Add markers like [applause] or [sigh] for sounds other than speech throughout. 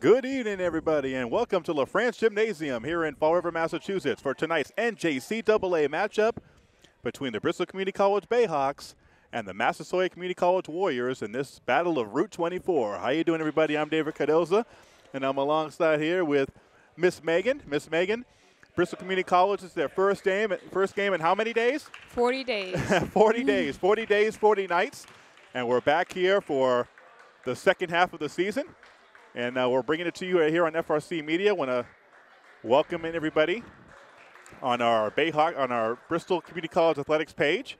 Good evening, everybody, and welcome to LaFrance Gymnasium here in Fall River, Massachusetts for tonight's NJCAA matchup between the Bristol Community College Bayhawks and the Massasoit Community College Warriors in this battle of Route 24. How you doing, everybody? I'm David Cardoza, and I'm alongside here with Miss Megan. Miss Megan, Bristol Community College is their first game. First game in how many days? 40 days. [laughs] 40 days. 40 days, 40 nights, and we're back here for the second half of the season. And uh, we're bringing it to you here on FRC Media. Want to welcome in everybody on our Bayhawk on our Bristol Community College athletics page.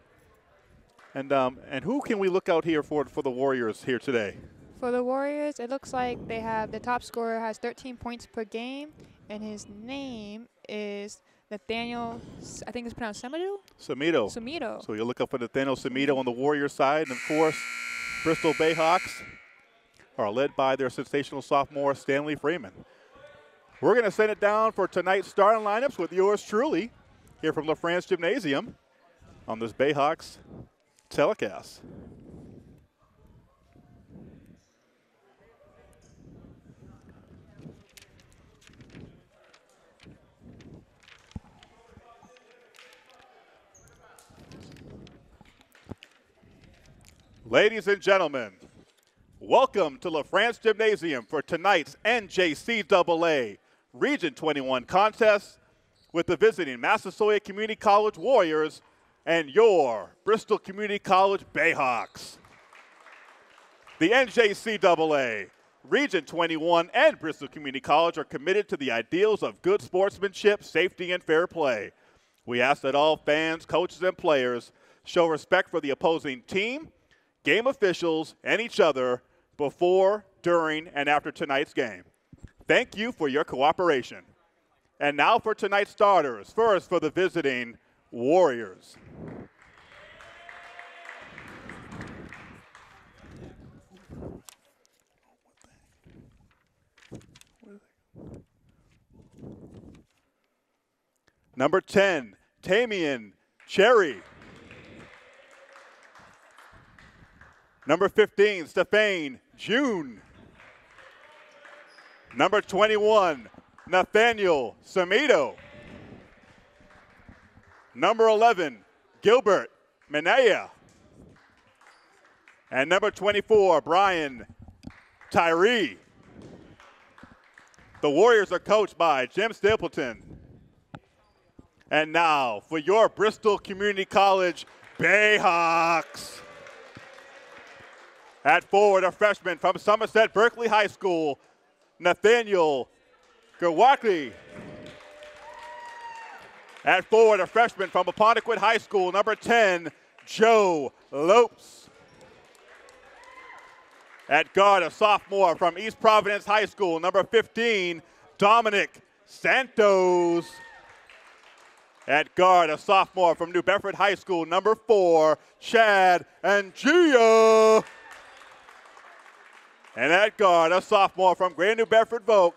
And um, and who can we look out here for for the Warriors here today? For the Warriors, it looks like they have the top scorer has 13 points per game, and his name is Nathaniel. I think it's pronounced Semido. Semido. Semido. So you look up for Nathaniel Semido on the Warrior side, and of course, Bristol Bayhawks are led by their sensational sophomore Stanley Freeman. We're going to send it down for tonight's starting lineups with yours truly here from LaFrance Gymnasium on this Bayhawks telecast. Ladies and gentlemen, welcome to LaFrance Gymnasium for tonight's NJCAA Region 21 contest with the visiting Massasoit Community College Warriors and your Bristol Community College Bayhawks. The NJCAA, Region 21, and Bristol Community College are committed to the ideals of good sportsmanship, safety, and fair play. We ask that all fans, coaches, and players show respect for the opposing team game officials, and each other before, during, and after tonight's game. Thank you for your cooperation. And now for tonight's starters. First for the visiting Warriors. Number 10, Tamian Cherry. Number 15, Stefane June. Number 21, Nathaniel Semido. Number 11, Gilbert Minaya. And number 24, Brian Tyree. The Warriors are coached by Jim Stapleton. And now for your Bristol Community College Bayhawks. At forward, a freshman from Somerset Berkeley High School, Nathaniel Gawaki. At forward, a freshman from Apponequet High School, number 10, Joe Lopes. At guard, a sophomore from East Providence High School, number 15, Dominic Santos. At guard, a sophomore from New Bedford High School, number four, Chad Angia. And at guard, a sophomore from Grand New Bedford Voke,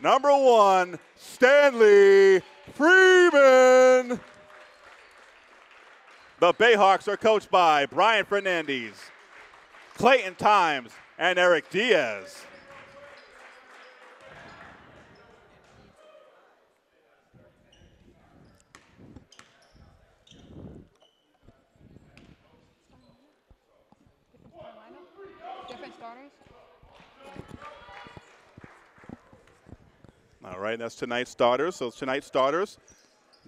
number one, Stanley Freeman. The Bayhawks are coached by Brian Fernandez, Clayton Times, and Eric Diaz. All right, that's tonight's starters. So tonight's starters,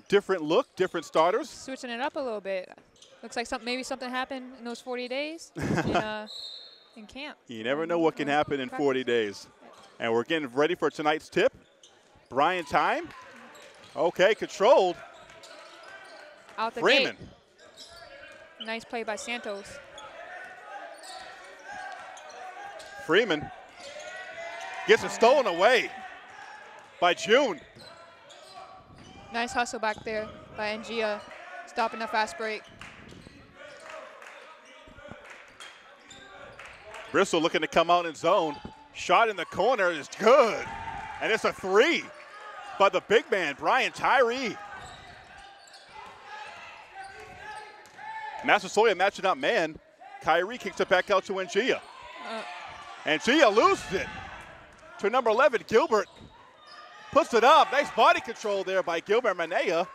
different look, different starters. Switching it up a little bit. Looks like some, maybe something happened in those 40 days [laughs] in, uh, in camp. You never know what can happen in 40 days. And we're getting ready for tonight's tip. Brian Time. Okay, controlled. Out the Freeman. gate. Nice play by Santos. Freeman gets it stolen away by June. Nice hustle back there by Ngia, stopping the fast break. Bristol looking to come out in zone. Shot in the corner is good. And it's a three by the big man, Brian Tyree. Massasoit matching up man. Tyree kicks it back out to Ngia. Uh, And Gia loses it. to number 11, Gilbert. Puts it up. Nice body control there by Gilbert Manea.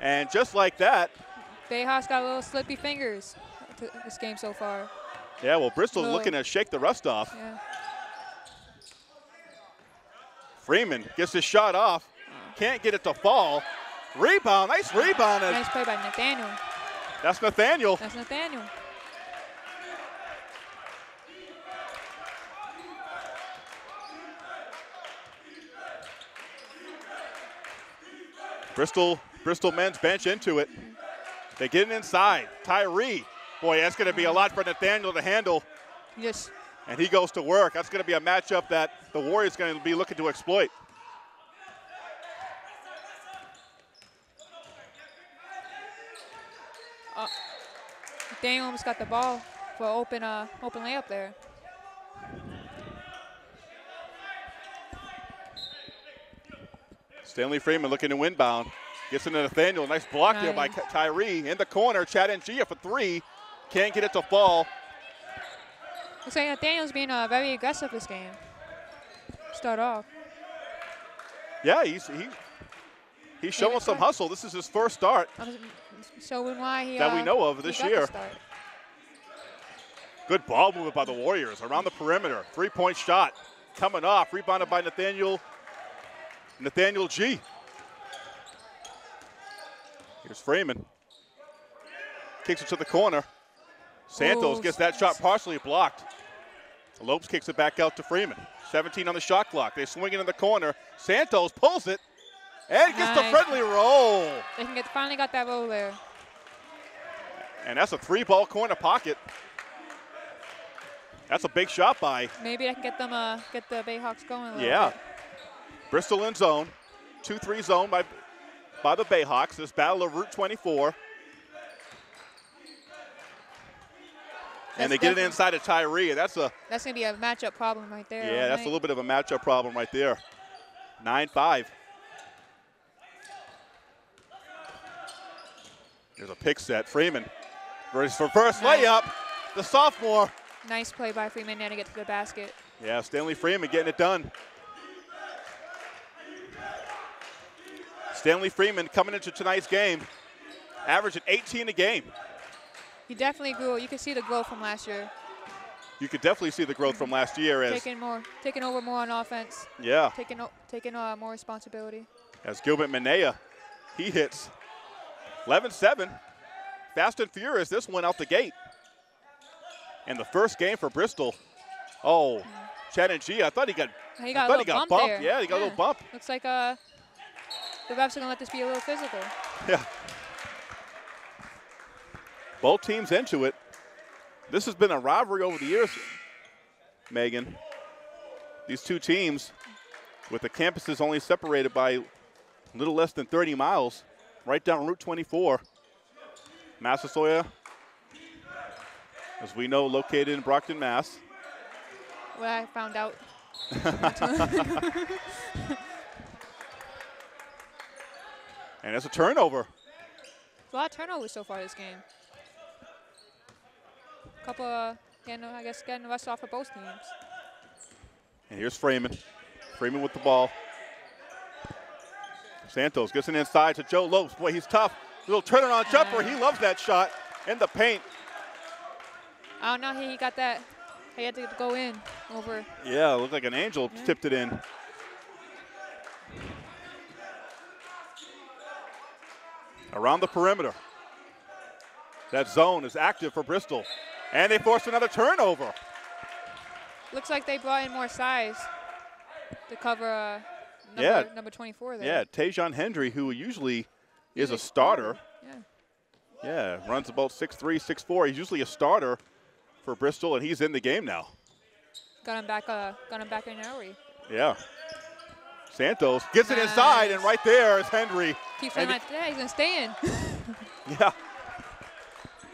And just like that. Bayhawks got a little slippy fingers this game so far. Yeah, well, Bristol's little, looking to shake the rust off. Yeah. Freeman gets his shot off. Can't get it to fall. Rebound. Nice rebound. Nice play by Nathaniel. That's Nathaniel. That's Nathaniel. Bristol, Bristol men's bench into it. They get it inside. Tyree. Boy, that's going to be a lot for Nathaniel to handle. Yes. And he goes to work. That's going to be a matchup that the Warriors going to be looking to exploit. Uh, Daniel almost got the ball for open uh, open layup there. Stanley Freeman looking to windbound. Gets into Nathaniel. Nice block nice. there by Tyree. In the corner, Chad Ngia for three. Can't get it to fall. Looks like Nathaniel's being uh, very aggressive this game. Start off. Yeah, he's he, he's showing some hustle. This is his first start. Showing why he that uh, we know of this year. Good ball movement by the Warriors around the perimeter. Three-point shot coming off, rebounded by Nathaniel Nathaniel G. Here's Freeman. Kicks it to the corner. Santos gets that shot partially blocked. Lopes kicks it back out to Freeman. 17 on the shot clock. They swing it in the corner. Santos pulls it and gets nice. the friendly roll. They can get, finally got that roll there. And that's a three ball corner pocket. That's a big shot by. Maybe I can get them uh, get the Bayhawks going. yeah. Bit. Bristol in zone. 2 3 zone by, by the Bayhawks. This battle of Route 24. and they get it inside of Tyree. That's a that's gonna be a matchup problem right there. Yeah, that's a little bit of a matchup problem right there. Nine five. There's a pick set. Freeman versus for first nice. layup. The sophomore. Nice play by Freeman there to get to the basket. Yeah, Stanley Freeman getting it done. Stanley Freeman coming into tonight's game, averaging 18 a game. He definitely grew. You can see the growth from last year. You could definitely see the growth from last year as taking more, taking over more on offense. Yeah. Taking taking uh, more responsibility. As Gilbert Manea, he hits 11-7. Fast and furious. This one out the gate. And the first game for Bristol. Oh, mm. Chad Ngia. I thought he got. He got I thought he got bumped. Yeah, he got yeah. a little bump. Looks like uh, the refs are going to let this be a little physical. Yeah. Both teams into it. This has been a rivalry over the years, Megan. These two teams, with the campuses only separated by a little less than 30 miles, right down Route 24. Massasoit, as we know, located in Brockton, Mass. What I found out. [laughs] [laughs] And it's a turnover. A lot of turnovers so far this game. A couple of, getting, I guess, getting the rest off of both teams. And here's Freeman. Freeman with the ball. Santos gets it inside to Joe Lopes. Boy, he's tough. Little turnaround jumper. He loves that shot in the paint. I don't know. He got that. He had to go in over. Yeah, it looked like an angel yeah. tipped it in. Around the perimeter. That zone is active for Bristol. And they force another turnover. Looks like they brought in more size to cover uh, number, yeah. number 24 there. Yeah, Tajon Hendry, who usually is a starter. Yeah. Yeah, runs about 6'3", 6'4". He's usually a starter for Bristol, and he's in the game now. Got him back, uh, got him back in early. Yeah. Santos gets nice. it inside, and right there is Henry. Keep feeling like, yeah, he's going to stay in. yeah.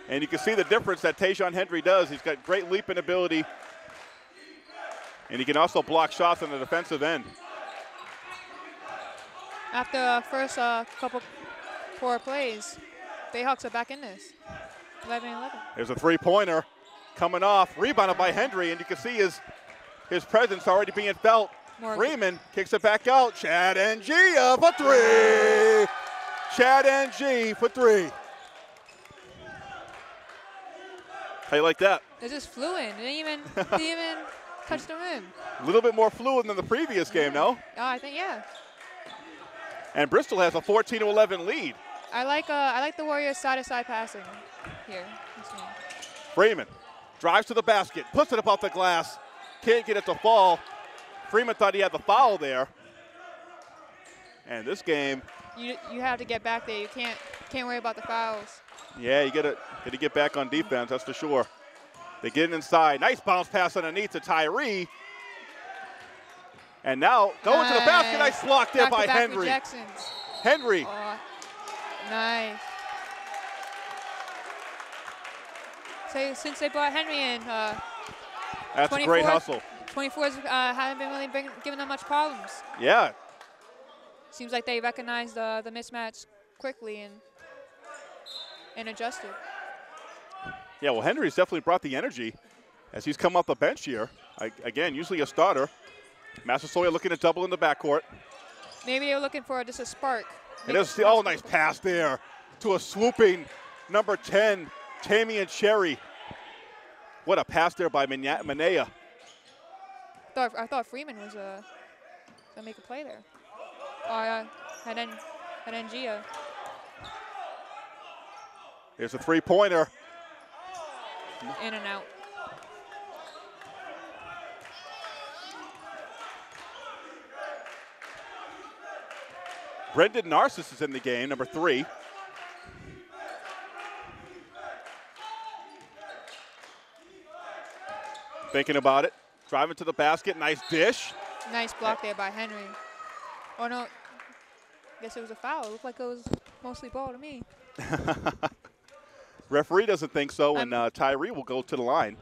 And you can see the difference that Tajon Henry does. He's got great leaping ability, and he can also block shots on the defensive end. After uh, first uh, couple poor plays, Bayhawks are back in this. 11 11. There's a three pointer coming off, rebounded by Hendry, and you can see his his presence already being felt. More Freeman kicks it back out. Chad Ngia for three. Chad Ngia for three. How you like that? It just flew in. Didn't even didn't even touch the rim. A little bit more fluid than the previous game, no? Oh, I think yeah. And Bristol has a 14 11 lead. I like uh I like the Warriors side to side passing here. Freeman drives to the basket, puts it up off the glass, can't get it to fall. Freeman thought he had the foul there. And this game, You you have to get back there. You can't can't worry about the fouls. yeah, you gotta gotta get back on defense, that's for sure. They get it inside. Nice bounce pass underneath to Tyree. And now going to the basket, nice block there by Henry. Rejections. Henry, Oh, nice. So since they brought Henry in, uh, that's a great hustle. 24s uh, haven't been really bring, giving them much problems. Yeah, Seems like they recognized uh, the mismatch quickly and and adjusted. yeah. Well, Henry's definitely brought the energy as he's come off the bench here. I, again, usually a starter. Massasoit looking to double in the backcourt. Maybe they were looking for just a spark. And is the oh nice pass there to a swooping number 10, Tamian Cherry. What a pass there by Manea. I thought, I thought Freeman was uh, gonna make a play there. Oh, uh, had N, had Ngia. There's a three-pointer. in and out. Brendan Narcissus is in the game, number three. Thinking about it. Driving to the basket, nice dish. Nice block there by Henry. Oh no, guess it was a foul. It looked like it was mostly ball to me. [laughs] Referee doesn't think so, and I'm- uh, Tyree will go to the line.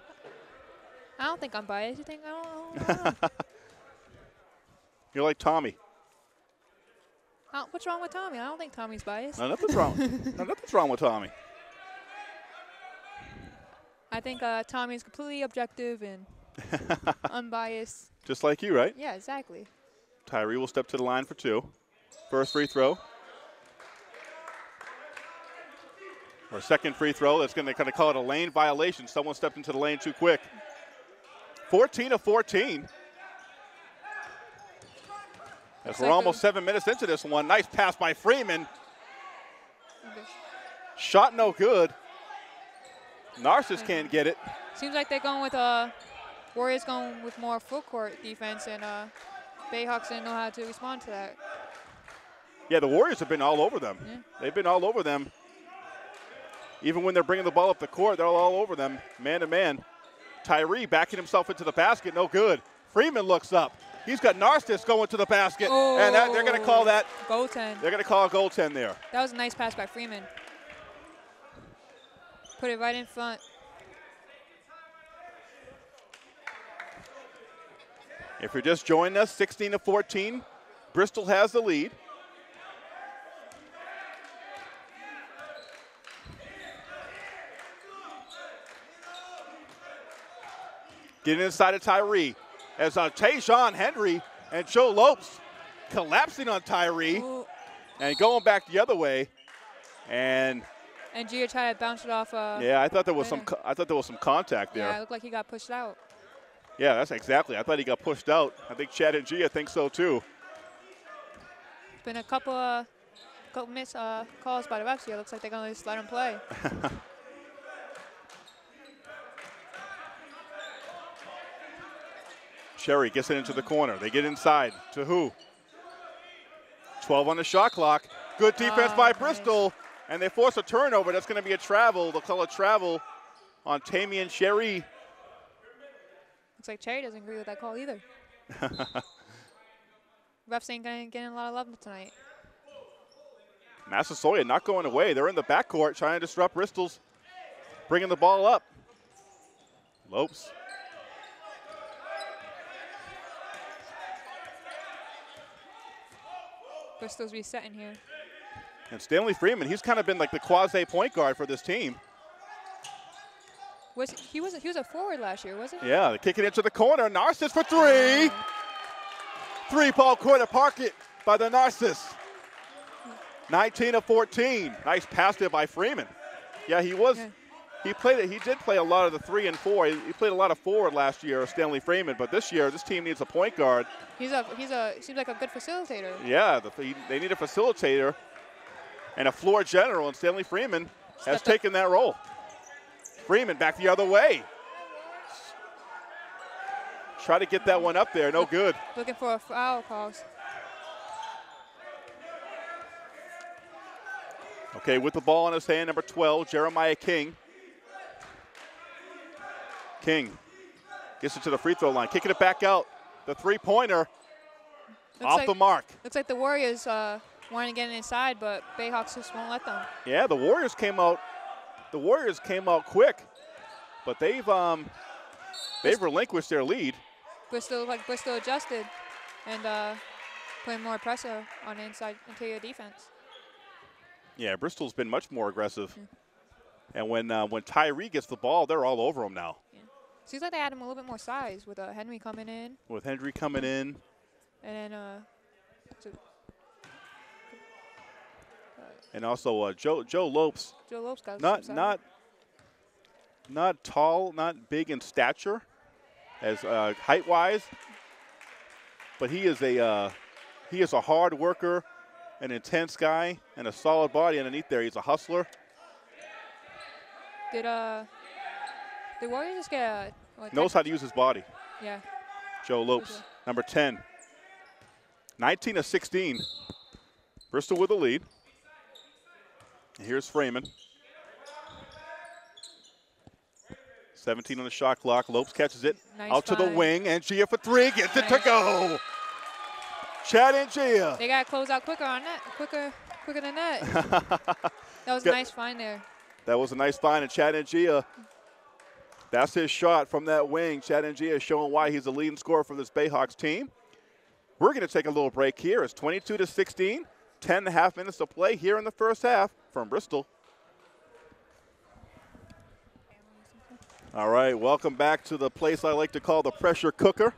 I don't think I'm biased. You think I don't? I don't, [laughs] know. You're like Tommy. What's wrong with Tommy? I don't think Tommy's biased. No, nothing's wrong. [laughs] no, nothing's wrong with Tommy. I think uh, Tommy's completely objective and [laughs] unbiased. Just like you, right? Yeah, exactly. Tyree will step to the line for two. First free throw. Or second free throw. That's going to kind of call it a lane violation. Someone stepped into the lane too quick. 14 of 14. As we're almost seven minutes into this one. Nice pass by Freeman. Shot no good. Narcissus can't get it. Seems like they're going with uh, Warriors going with more full court defense, and uh, Bayhawks didn't know how to respond to that. Yeah, the Warriors have been all over them. Yeah. They've been all over them. Even when they're bringing the ball up the court, they're all over them, man to man. Tyree backing himself into the basket, no good. Freeman looks up. He's got Narcissus going to the basket, and that, they're going to call that. Goaltend. They're going to call a goaltend there. That was a nice pass by Freeman. Put it right in front. If you're just joining us, 16 to 14, Bristol has the lead. Getting inside of Tyree as uh, Tayshawn Henry and Joe Lopes collapsing on Tyree Ooh. and going back the other way. And And to bounce it off. Uh, yeah, I thought there was some I thought there was some contact there. yeah, it looked like he got pushed out. Yeah, that's exactly. I thought he got pushed out. I think Chad Ngia think so too. Been a couple uh, couple miss uh, calls by the refs here. Looks like they're gonna just let him play. [laughs] Cherry gets it into the corner. They get inside to who? 12 on the shot clock. Good defense Ah, by nice. Bristol, and they force a turnover. That's going to be a travel. They'll call a travel on Tamian Cherry. Looks like Cherry doesn't agree with that call either. [laughs] Refs ain't gonna getting a lot of love tonight. Massasoit not going away. They're in the backcourt trying to disrupt Bristol's bringing the ball up. Lopes. Bristol's resetting here. And Stanley Freeman, he's kind of been like the quasi point guard for this team. Was he was he was a forward last year, wasn't he? Yeah, they kick it into the corner. Narcissus for three. Three ball corner pocket by the Narcissus. 19 of 14. Nice pass there by Freeman. Yeah, he was. Yeah. He played it. He did play a lot of the three and four. He, he played a lot of forward last year, Stanley Freeman. But this year, this team needs a point guard. He's a he's a seems like a good facilitator. Yeah, the, he, they need a facilitator and a floor general, and Stanley Freeman has Stepped up. taken that role. Freeman back the other way. Try to get that one up there, no good. Looking for a foul calls. Okay, with the ball in his hand, number 12, Jeremiah King. King gets it to the free throw line, kicking it back out. The three pointer Looks off like, the mark. Looks like the Warriors uh, wanting to get inside, but Bayhawks just won't let them. Yeah, the Warriors came out. The Warriors came out quick, but they've um, they've relinquished their lead. Bristol like Bristol adjusted and uh, putting more pressure on inside interior defense. Yeah, Bristol's been much more aggressive. And when uh, when Tyree gets the ball, they're all over him now. Seems like they had him a little bit more size with uh, Henry coming in With Henry coming in, and then uh, and also uh, Joe Joe Lopes, Joe Lopes got not not not tall, not big in stature, as uh, height wise, but he is a uh, he is a hard worker, an intense guy, and a solid body underneath there. He's a hustler. Did uh, the Warriors just get a what, knows how to use his body. Yeah, Joe Lopes, number 10. 19 of 16. Bristol with the lead. Here's Freeman. 17 on the shot clock. Lopes catches it Nice out to the wing, and Gia for three gets it to Nice. go. Chad Ngia. they got to close out quicker on that, quicker, quicker than that. [laughs] that was a nice find there. That was a nice find, and Chad Ngia. That's his shot from that wing. Chad Ngia showing why he's the leading scorer for this Bayhawks team. We're going to take a little break here. It's 22 to 16, 10 and a half minutes to play here in the first half from Bristol. All right, welcome back to the place I like to call the pressure cooker.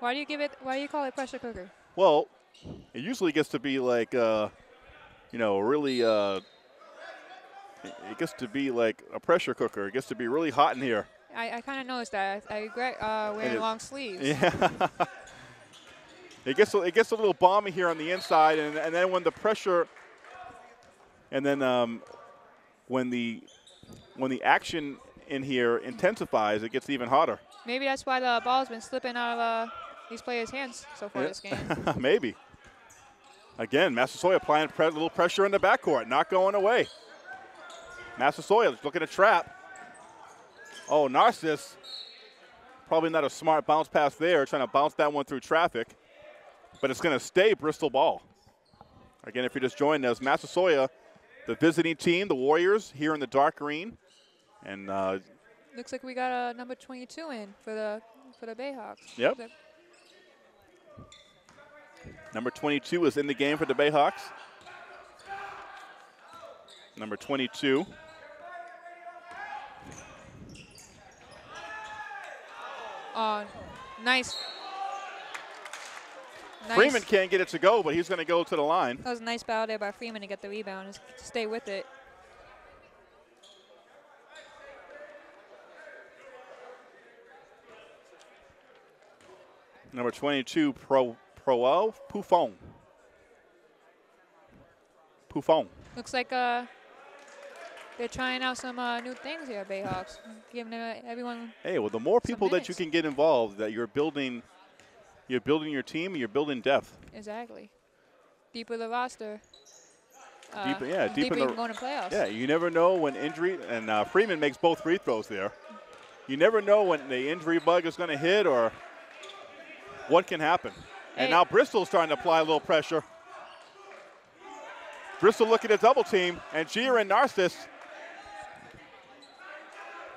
Why do you give it? Why do you call it pressure cooker? Well, it usually gets to be like, uh, you know, really. Uh, it gets to be like a pressure cooker. It gets to be really hot in here. I, I kind of noticed that. I, I regret uh, wearing it- long sleeves. [laughs] Yeah. It gets a, it gets a little balmy here on the inside, and, and then when the pressure, and then um, when the when the action in here intensifies, it gets even hotter. Maybe that's why the ball's been slipping out of uh, these players' hands so far Yeah. this game. [laughs] Maybe. Again, Massasoit applying pre- a little pressure in the backcourt, not going away. Massasoit looking to trap. Oh, Narcissus. Probably not a smart bounce pass there, trying to bounce that one through traffic. But it's going to stay Bristol ball. Again, if you're just joining us, Massasoit, the visiting team, the Warriors, here in the dark green. And uh, Looks like we got a number 22 in for the for the Bayhawks. Yep. Number 22 is in the game for the Bayhawks. Number 22. Uh, nice. Nice. Freeman can't get it to go, but he's going to go to the line. That was a nice foul there by Freeman to get the rebound and stay with it. Number 22, Pro Proel Poufon. Poufon. Looks like uh, they're trying out some uh, new things here, Bayhawks. Giving uh, everyone. Hey, well, the more people that you can get involved, that you're building, you're building your team, you're building depth. Exactly. Deeper the roster. Uh, Deeper- yeah, deep deeper in you the- can go in playoffs. Yeah, you never know when injury, and uh, Freeman makes both free throws there. You never know when the injury bug is going to hit or what can happen. And Hey. now Bristol's trying to apply a little pressure. Bristol looking at double team, and Gia and Narcissus.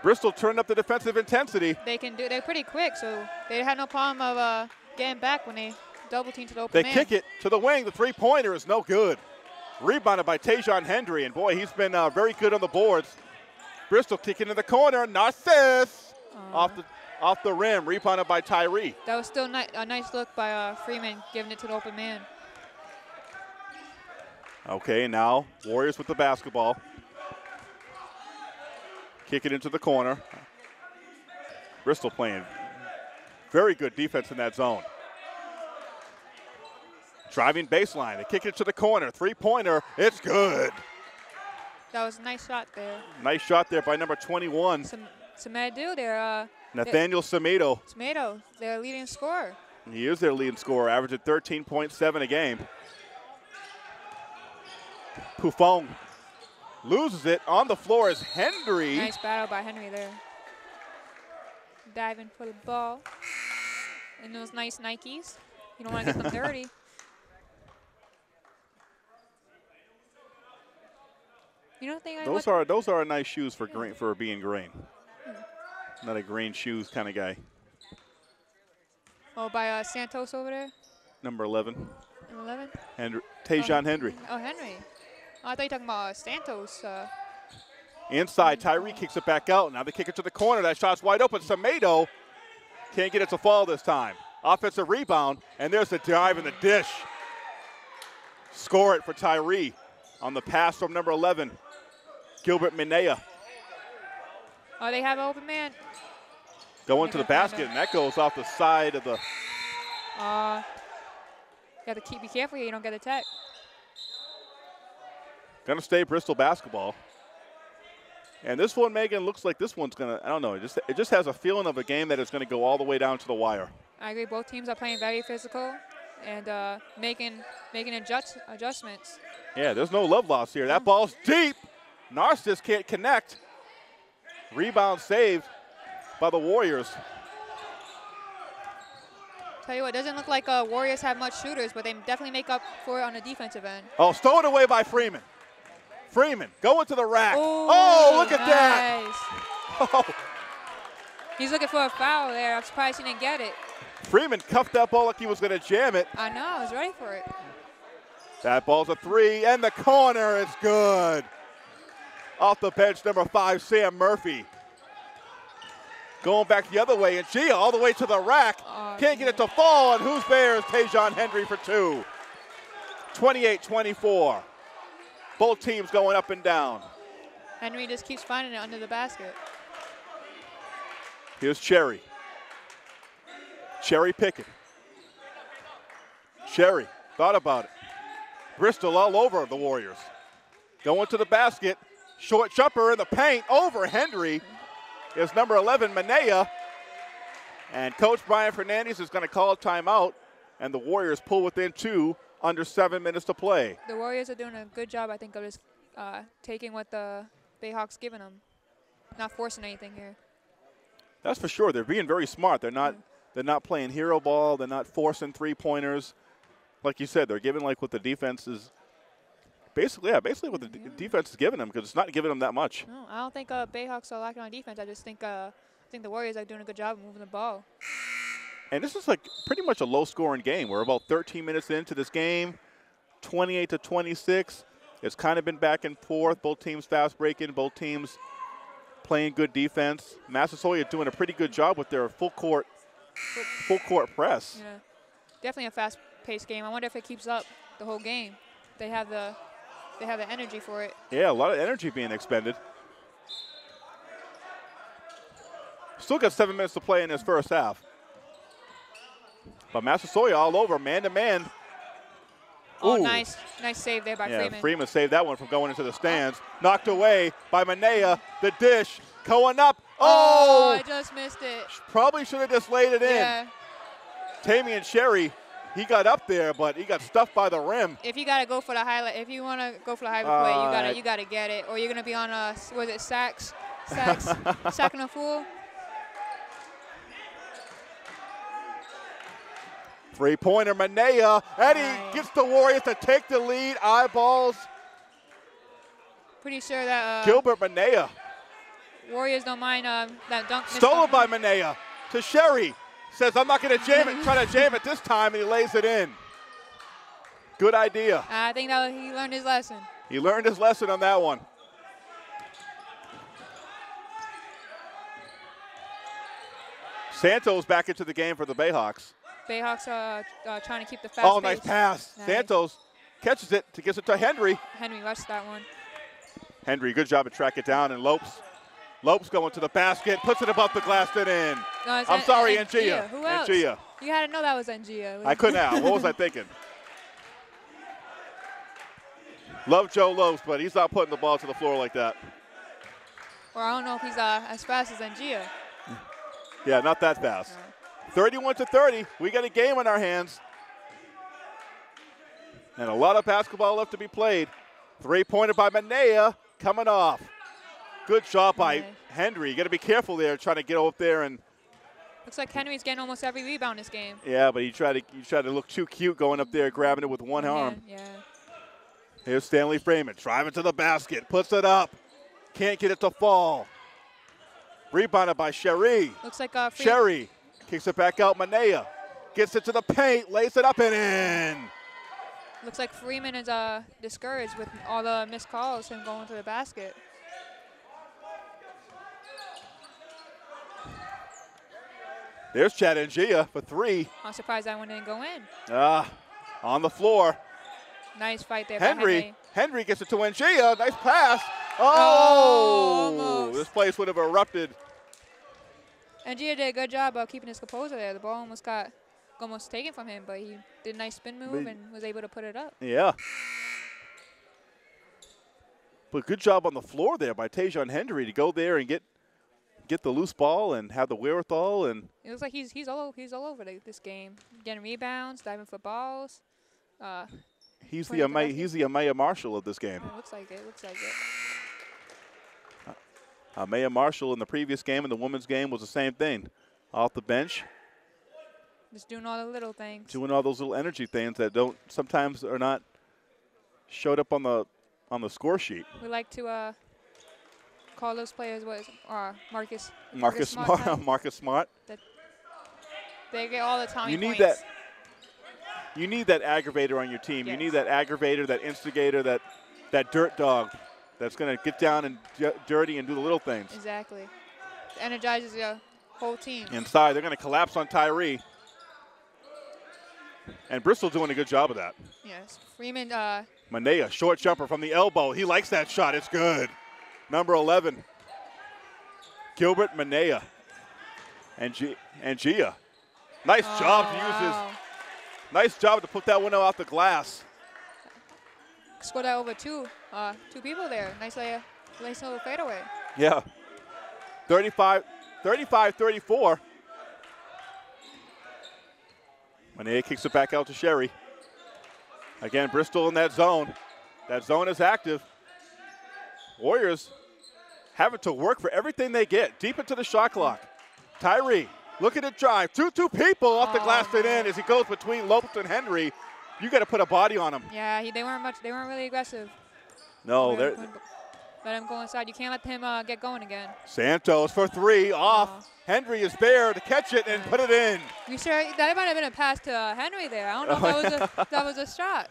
Bristol turned up the defensive intensity. They can do. They're pretty quick, so they had no problem of uh, getting back when they double team to the open They man. kick it to the wing. The three pointer is no good. Rebounded by Tajon Hendry, and boy, he's been uh, very good on the boards. Bristol kicking in the corner. Narciss off the off the rim, rebounded by Tyree. That was still ni- a nice look by uh, Freeman, giving it to the open man. Okay, now Warriors with the basketball. Kick it into the corner. Bristol playing very good defense in that zone. Driving baseline. They kick it to the corner. Three pointer. It's good. That was a nice shot there. Nice shot there by number 21, Some Samadu there, uh, Nathaniel Samedo. Tomato, their leading scorer. He is their leading scorer, averaging 13.7 a game. Pufong loses it. On the floor is Hendry. Nice battle by Henry there. Diving for the ball. And those nice Nikes. You don't want to get them dirty. [laughs] You don't think I Those are those are nice shoes for green for being green. Not a green shoes kind of guy. Oh, by uh, Santos over there? Number 11, Number 11? Hendry, Tajon Henry. Oh, Henry. Oh, I thought you were talking about uh, Santos. Uh, Inside, Tyree kicks it back out. Now they kick it to the corner. That shot's wide open. Samedo can't get it to fall this time. Offensive rebound, and there's the dive in the dish. Score it for Tyree on the pass from number 11, Gilbert Minaya. oh, they have an open man. Going to the basket, and that goes off the side of the. Uh, you have to keep be careful here. You don't get a tech. Gonna stay Bristol basketball. And this one, Megan, looks like this one's gonna. I don't know. It just it just has a feeling of a game that is gonna go all the way down to the wire. I agree. Both teams are playing very physical and uh, making making adjust, adjustments. Yeah, there's no love lost here. That ball's deep. Narcissus can't connect. Rebound saved by the Warriors. Tell you what, doesn't look like uh, Warriors have much shooters, but they definitely make up for it on the defensive end. Oh, stolen away by Freeman. Freeman going to the rack. oh, look at that. nice. [laughs] Oh, He's looking for a foul there. I'm surprised he didn't get it. Freeman cuffed that ball like he was going to jam it. I know. I was ready for it. That ball's a three, and the corner is good. Off the bench, number five, Sam Murphy. Going back the other way, and Gia all the way to the rack. Oh, Can't get it to fall, and who's there is Tajon Hendry for two. 28-24. Both teams going up and down. Henry just keeps finding it under the basket. Here's Cherry. Cherry picking. Cherry thought about it. Bristol all over the Warriors. Going to the basket. Short jumper in the paint over Henry is number 11, Manea. And Coach Brian Fernandez is going to call a timeout, and the Warriors pull within two under seven minutes to play. The Warriors are doing a good job, I think, of just uh, taking what the Bayhawks giving them, not forcing anything here. That's for sure. They're being very smart. They're not they're not playing hero ball. They're not forcing three pointers. Like you said, they're giving like what the defense is. Basically, yeah, basically what the d- defense is giving them because it's not giving them that much. No, I don't think uh, Bayhawks are lacking on defense. I just think uh, I think the Warriors are doing a good job of moving the ball. And this is like pretty much a low-scoring game. We're about 13 minutes into this game, 28 to 26. It's kind of been back and forth. Both teams fast breaking. Both teams playing good defense. Massasoit doing a pretty good job with their full court, full court press. Yeah, definitely a fast-paced game. I wonder if it keeps up the whole game. They have the they have the energy for it. Yeah, a lot of energy being expended. Still got seven minutes to play in this first half. But Massasoit all over, man to man. Oh, Ooh. nice, nice save there by Yeah, Freeman. Freeman saved that one from going into the stands. Knocked away by Manea. The dish going up. Oh, Oh, I just missed it. probably should have just laid it in. Yeah, Tamian Cherry, he got up there, but he got stuffed by the rim. if you gotta go for the highlight, if you wanna go for the highlight play, you gotta uh, you gotta get it, or you're gonna be on a was it sacks, [laughs] sacks, sacking a fool. Three pointer, Manea. Eddie gets the Warriors to take the lead. Eyeballs. Pretty sure that. Uh, Gilbert Manea. Warriors don't mind uh, that dunk. Stolen by Manea to Cherry. Says, I'm not going to jam it. Try to jam it this time, and he lays it in. Good idea. I think that he learned his lesson. He learned his lesson on that one. Santos back into the game for the Bayhawks. Bayhawks uh, trying to keep the fast Oh, nice pace. pass. Nice. Santos catches it to gets it to Henry. Henry rushed that one. Henry, good job to track it down. And Lopes. Lopes going to the basket, puts it above the glass and in. No, I'm N- sorry, N- Ngia. Who else? Ngia. You had to know that was Ngia. I couldn't have. What was I thinking? Love Joe Lopes, but he's not putting the ball to the floor like that. Or I don't know if he's uh, as fast as Ngia. Yeah, not that fast. 31 to 30. We got a game in our hands. And a lot of basketball left to be played. Three pointer by Manea coming off. Good shot by Okay. Henry. You got to be careful there trying to get up there and Looks like Henry's getting almost every rebound this game. yeah, but he tried to you tried to look too cute going up there grabbing it with one Yeah, arm. Yeah. Here's Stanley Freeman driving to the basket, puts it up, can't get it to fall. Rebounded by Cherry. Looks like uh, Free- Cherry kicks it back out. Manea gets it to the paint, lays it up and in. Looks like Freeman is uh, discouraged with all the missed calls, him going to the basket. There's Chad Ngia for three. I'm surprised that one didn't go in. Ah, on the floor. Nice fight there Henry. Henry. Henry gets it to Ngia. Nice pass. Oh, Oh, this place would have erupted. And Gia did a good job of keeping his composure there. The ball almost got almost taken from him, but he did a nice spin move But- and was able to put it up. Yeah. But good job on the floor there by Tajon Henry to go there and get get the loose ball and have the wherewithal and It looks like he's he's all he's all over the, this game, getting rebounds, diving for balls. Uh, he's the Amaya, he's the Amaya Marshall of this game. it looks like it. Looks like it. Amaya Marshall in the previous game and the women's game was the same thing. Off the bench, Just doing all the little things. doing all those little energy things that don't sometimes are not showed up on the on the score sheet. We like to uh, call those players what is uh, Marcus. Marcus [laughs] Smart Smart. Marcus Smart. They get all the Tommy You need points. that. You need that aggravator on your team. You need that aggravator, that instigator, that that dirt dog that's going to get down and dirty and do the little things. Exactly. Energizes the whole team. Inside, they're going to collapse on Tyree. And Bristol doing a good job of that. Yes. Freeman. Uh, Manea, short jumper from the elbow. He likes that shot. It's good. Number 11, Gilbert Manea. And, G- and Gia. Nice job to use his. Nice job to put that window off the glass. Scored that over two. Uh, two people there. Nice lay, nice little fadeaway. Yeah. 35 35 34. Manea kicks it back out to Cherry. Again, Bristol in that zone. That zone is active. Warriors having to work for everything they get. Deep into the shot clock. Tyree, look at it drive. Two two people off the Oh, glass and in as he goes between Lopes and Henry. You got to put a body on him. Yeah, he, they weren't much. They weren't really aggressive. No, When- they're, Let him go inside. You can't let him uh, get going again. Santos for three off. Oh. Henry is there to catch it and put it in. You sure that might have been a pass to uh, Henry there? I don't know if that was a [laughs] that was a shot.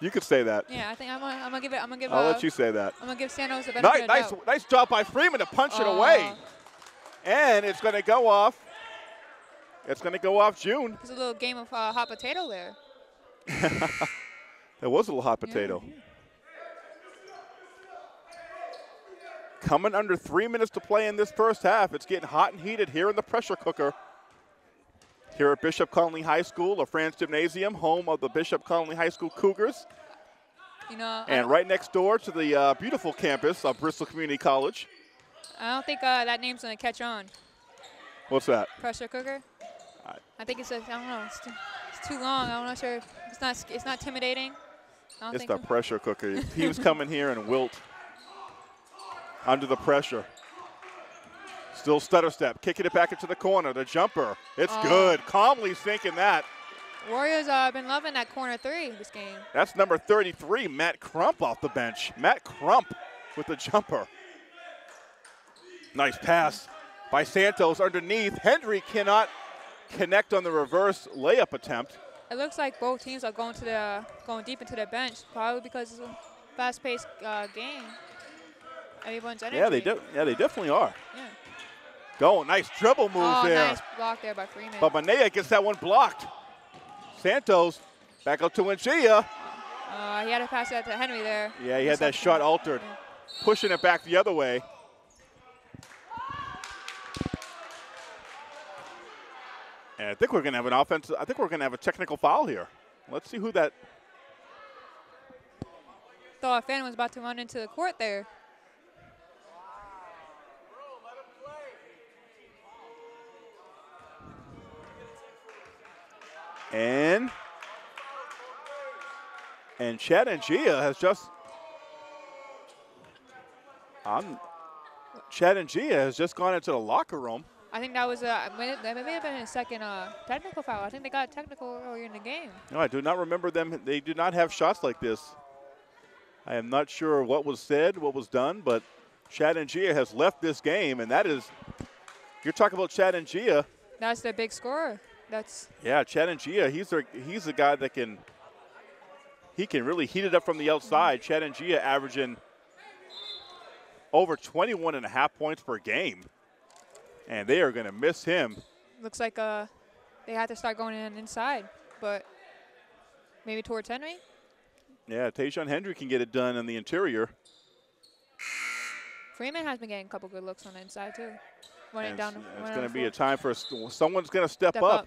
You could say that. Yeah, I think I'm gonna, I'm gonna give it. I'm gonna give. I'll uh, let you say that. I'm gonna give Santos a benefit Nice, nice, nice job by Freeman to punch it away. Oh. And it's going to go off. It's going to go off June. There's a little game of uh, hot potato there. [laughs] There was a little hot potato. Coming under three minutes to play in this first half. It's getting hot and heated here in the pressure cooker. Here at Bishop Connolly High School, LaFrance Gymnasium, home of the Bishop Connolly High School Cougars, You know, and right next door to the uh, beautiful campus of Bristol Community College. I don't think uh, that name's gonna catch on. What's that? Pressure cooker. I- think it's a, I don't know. It's too, it's too long. I'm not sure. It's not. It's not intimidating. It's think. the pressure cooker. [laughs] he was coming here and wilt under the pressure. Still stutter step, kicking it back into the corner. The jumper, it's Oh. good. Calmly sinking that. Warriors uh, been loving that corner three this game. That's number 33, Matt Crump off the bench. Matt Crump with the jumper. Nice pass by Santos underneath. Henry cannot connect on the reverse layup attempt. It looks like both teams are going to the going deep into their bench, probably because it's a fast-paced uh, game. Everyone's energy. Yeah, they do. yeah they definitely are. Yeah. Go, nice dribble move oh, there. nice block there by Freeman. But Manea gets that one blocked. Santos back up to Ngia. Uh, he had to pass that to Henry there. Yeah, he had that shot altered, pushing it back the other way. And I think we're going to have an offense. I think we're going to have a technical foul here. Let's see who that. Thought a fan was about to run into the court there. And and Chad Ngia has just um, Chad Ngia has just gone into the locker room. I think that was a that may have been a second uh, technical foul. I think they got a technical earlier in the game. No, I do not remember them. They do not have shots like this. I am not sure what was said, what was done, but Chad Ngia has left this game, and that is, you're talking about Chad Ngia. That's their big scorer. That's yeah, Chad Ngia. He's a he's a guy that can he can really heat it up from the outside. Chad Ngia averaging over 21 and a half points per game and they are going to miss him. Looks like uh, they had to start going in inside, but maybe towards Henry. Yeah, Tayshawn Henry can get it done in the interior. Freeman has been getting a couple good looks on the inside too. Running and down. It's, it's going to be a time for someone's going to step, step up. up.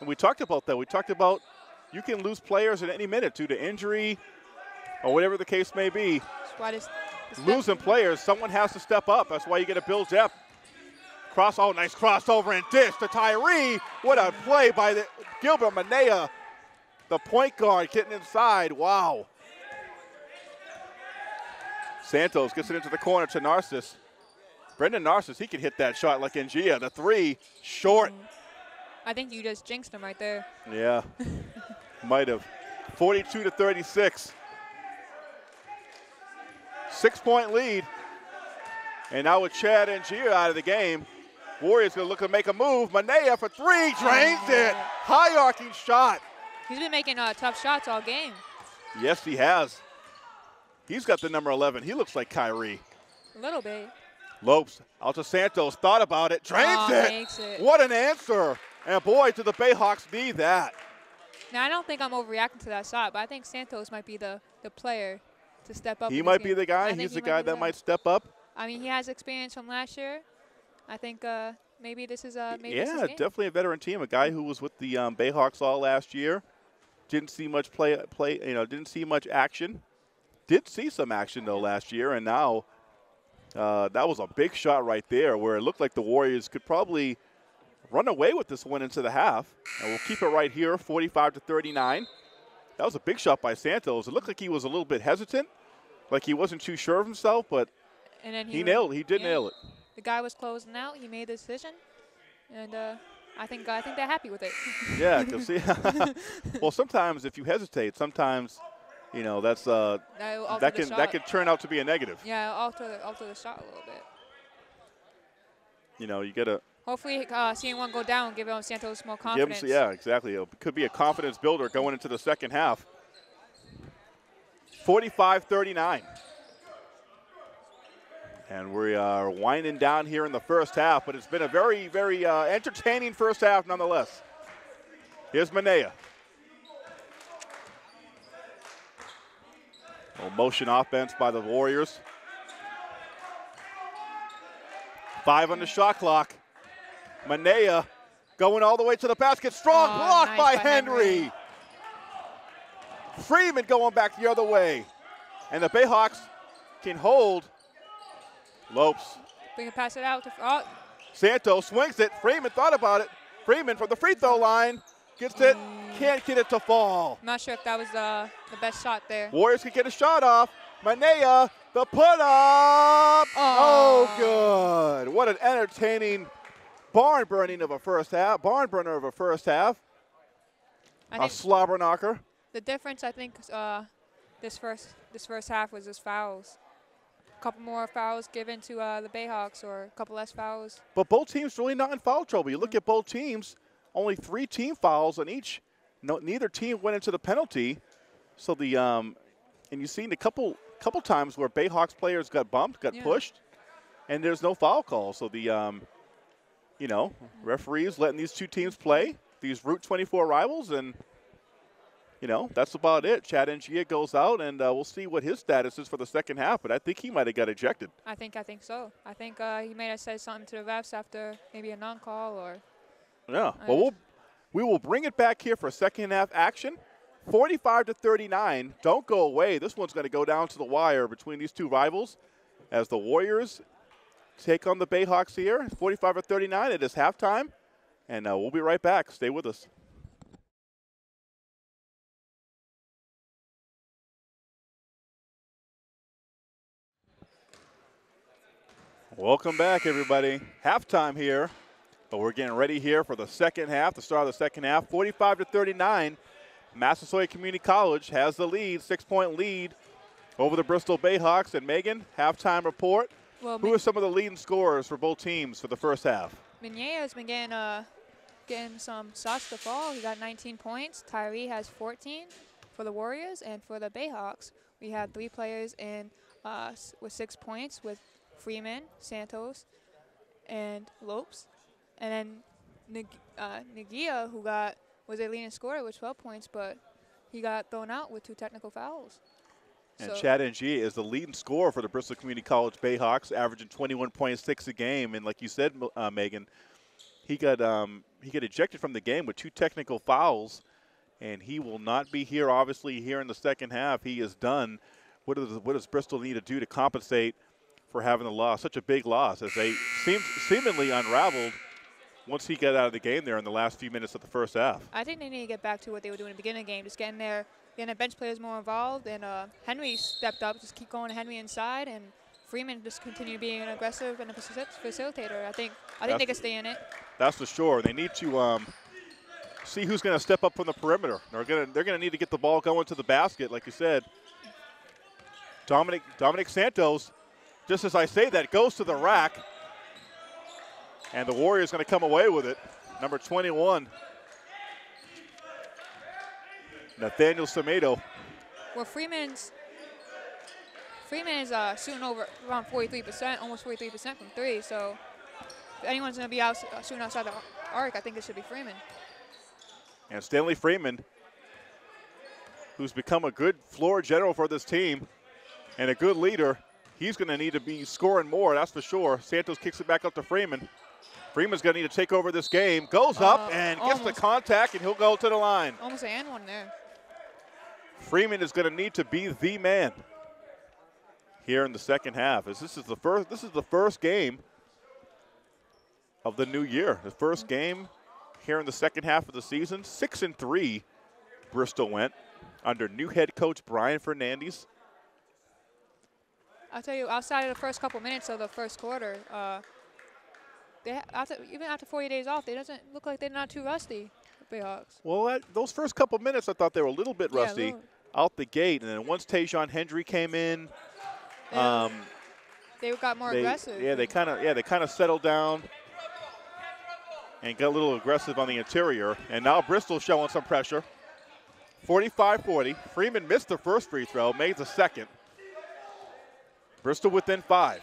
And we talked about that. We talked about you can lose players at any minute due to injury or whatever the case may be. Losing players, someone has to step up. That's why you get a Bill Jeff Cross, oh, nice crossover and dish to Tyree. What a play by the, Gilbert Minaya, the point guard getting inside. Wow. Santos gets it into the corner to Narcissus. Brendan Narcissus, he can hit that shot like Ngia. The three, short. I think you just jinxed him right there. Yeah, [laughs] might have. 42 to 36. Six point lead. And now with Chad Ngia out of the game, Warriors to look to make a move. Minaya for three, drains it. High arcing shot. He's been making uh, tough shots all game. Yes, he has. He's got the number 11. He looks like Kyrie. A little bit. Lopes, Alto Santos thought about it, drains oh, it. it. What an answer. And boy, do the Bayhawks need that. Now, I don't think I'm overreacting to that shot, but I think Santos might be the, the player to step up. He might be the guy. He's the guy that might step up. I mean, he has experience from last year. I think uh, maybe this is uh, maybe yeah, definitely a veteran team. A guy who was with the um, Bayhawks all last year. Didn't see much play. Play. You know, didn't see much action. Did see some action though last year, and now uh, that was a big shot right there, where it looked like the Warriors could probably run away with this one into the half. And we'll keep it right here, 45 to 39. That was a big shot by Santos. It looked like he was a little bit hesitant, like he wasn't too sure of himself, but and then he, he nailed. He did yeah. nail it the guy was closing out. He made the decision, and uh, I think I think they're happy with it. [laughs] yeah, because see, [laughs] well, sometimes if you hesitate, sometimes you know that's uh, that can that could turn out to be a negative. Yeah, alter the, alter the shot a little bit. You know, you get a. Hopefully, uh, seeing one go down, give him Santos more confidence. Him, yeah, exactly. It could be a confidence builder going into the second half. 45-39. And we are winding down here in the first half, but it's been a very, very uh, entertaining first half nonetheless. Here's Minaya. A motion offense by the Warriors. Five on the shot clock. Minaya going all the way to the basket. Strong oh, block nice by, by Henry. Henry. Freeman going back the other way. And the Bayhawks can hold Lopes. We can pass it out to oh. Santos swings it. Freeman thought about it. Freeman from the free throw line gets it. Can't get it to fall. Not sure if that was the, the best shot there. Warriors could get a shot off. Minaya, the put up. Oh. oh, good. What an entertaining barn burning of a first half. Barn burner of a first half. I a slobber knocker. The difference, I think, uh, this first this first half was his fouls couple more fouls given to uh, the Bayhawks or a couple less fouls. But both teams really not in foul trouble. You look at both teams, only three team fouls on each. No, neither team went into the penalty. So the um, and you've seen a couple couple times where Bayhawks players got bumped, got yeah. pushed, and there's no foul call. So the um, you know, referees letting these two teams play, these Route 24 rivals, and you know, that's about it. Chad Ngia goes out, and uh, we'll see what his status is for the second half. But I think he might have got ejected. I think I think so. I think uh, he may have said something to the refs after maybe a non-call or. Yeah. Well, we'll we will bring it back here for second half action. 45 to 39. Don't go away. This one's going to go down to the wire between these two rivals as the Warriors take on the Bayhawks here. 45 to 39. It is halftime, and uh, we'll be right back. Stay with us. Welcome back, everybody. Halftime here, but we're getting ready here for the second half, the start of the second half. 45 to 39. Massasoit Community College has the lead, six-point lead over the Bristol Bayhawks. And Megan, halftime report. Well, Who are some of the leading scorers for both teams for the first half? Minaya has been getting uh, getting some shots to fall. He got 19 points. Tyree has 14 for the Warriors, and for the Bayhawks, we have three players in uh, with six points with Freeman, Santos, and Lopes, and then Nig- uh, Nagia, who got was a leading scorer with 12 points, but he got thrown out with two technical fouls. And So- Chad Ngia is the leading scorer for the Bristol Community College Bayhawks, averaging 21.6 a game. And like you said, uh, Megan, he got um, he got ejected from the game with two technical fouls, and he will not be here. Obviously, here in the second half, he is done. What does what does Bristol need to do to compensate for having the loss, such a big loss, as they seemed seemingly unraveled once he got out of the game there in the last few minutes of the first half. I think they need to get back to what they were doing at the beginning of the game, just getting their getting the bench players more involved. And uh, Henry stepped up, just keep going Henry inside, and Freeman just continue being an aggressive and a facilitator. I think I think they can stay in it. That's for sure. They need to um, see who's going to step up from the perimeter. They're going to they're going to need to get the ball going to the basket, like you said. Dominic Dominic Santos, just as I say that, goes to the rack, and the Warriors going to come away with it. Number 21, Nathaniel Semedo. Well, Freeman's Freeman is uh, shooting over around 43%, almost 43% from three. So if anyone's going to be out uh, shooting outside the arc, I think it should be Freeman. And Stanley Freeman, who's become a good floor general for this team and a good leader, he's going to need to be scoring more, that's for sure. Santos kicks it back up to Freeman. Freeman's going to need to take over this game. Goes up Uh, and gets the contact, and he'll go to the line. Almost an and one there. Freeman is going to need to be the man here in the second half. As this is the first, this is the first game of the new year. The first game here in the second half of the season. Six and three, Bristol went under new head coach Brian Fernandez. I'll tell you, outside of the first couple minutes of the first quarter, uh, they after, even after 40 days off, they doesn't look like they're not too rusty. The Bayhawks. Well, that, those first couple minutes, I thought they were a little bit Yeah, rusty little. out the gate, and then once Tajon Hendry came in, Yeah, um, they got more they, aggressive. Yeah, they kind of yeah they kind of settled down and got a little aggressive on the interior. And now Bristol showing some pressure. 45-40. Freeman missed the first free throw, made the second. Bristol within five.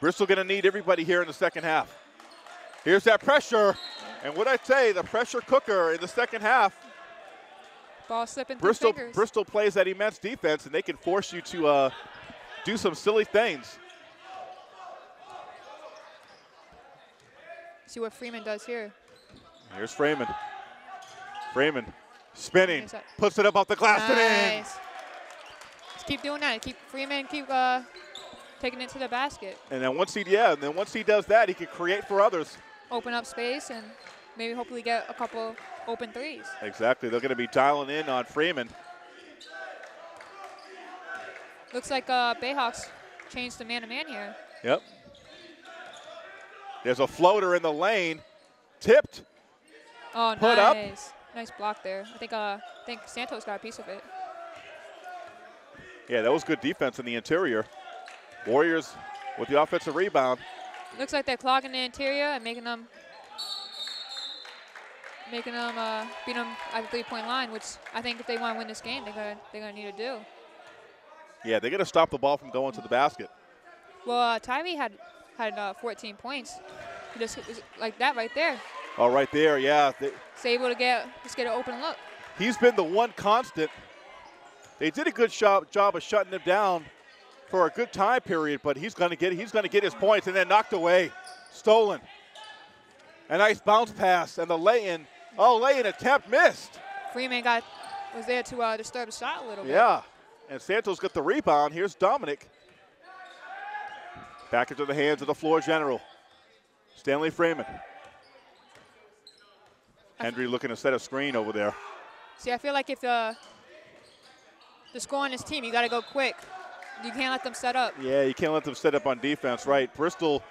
Bristol going to need everybody here in the second half. Here's that pressure. And what I say, the pressure cooker in the second half ball slipping Bristol through fingers. Bristol plays that immense defense, and they can force you to uh, do some silly things. See what Freeman does here. Here's Freeman. Freeman spinning, puts it up off the glass and in. Keep doing that. Keep Freeman keep uh, taking it to the basket. And then once he yeah, and then once he does that, he can create for others. Open up space and maybe hopefully get a couple open threes. Exactly. They're going to be dialing in on Freeman. Looks like uh, Bayhawks changed the man-to-man here. Yep. There's a floater in the lane, tipped. Oh, Put up. nice. Nice block there. I think uh, I think Santos got a piece of it. Yeah, that was good defense in the interior. Warriors with the offensive rebound. Looks like they're clogging the interior and making them making them uh, beat them at the three-point line, which I think if they want to win this game, they're gonna they're gonna need to do. Yeah, they're going to stop the ball from going to the basket. Well, uh, Tyree had had uh, 14 points. He just like that right there. Oh, right there, yeah. They, He's able to get just get an open look. he's been the one constant. They did a good job, job of shutting him down for a good time period, but he's going to get he's going to get his points and then knocked away, stolen. A nice bounce pass and the lay-in. Oh, lay-in attempt missed. Freeman got was there to uh, disturb the shot a little bit. Yeah, and Santos got the rebound. Here's Dominic. Back into the hands of the floor general, Stanley Freeman. Hendry looking to set a screen over there. See, I feel like if uh, the score on this team, you got to go quick. You can't let them set up. Yeah, you can't let them set up on defense, right? Bristol,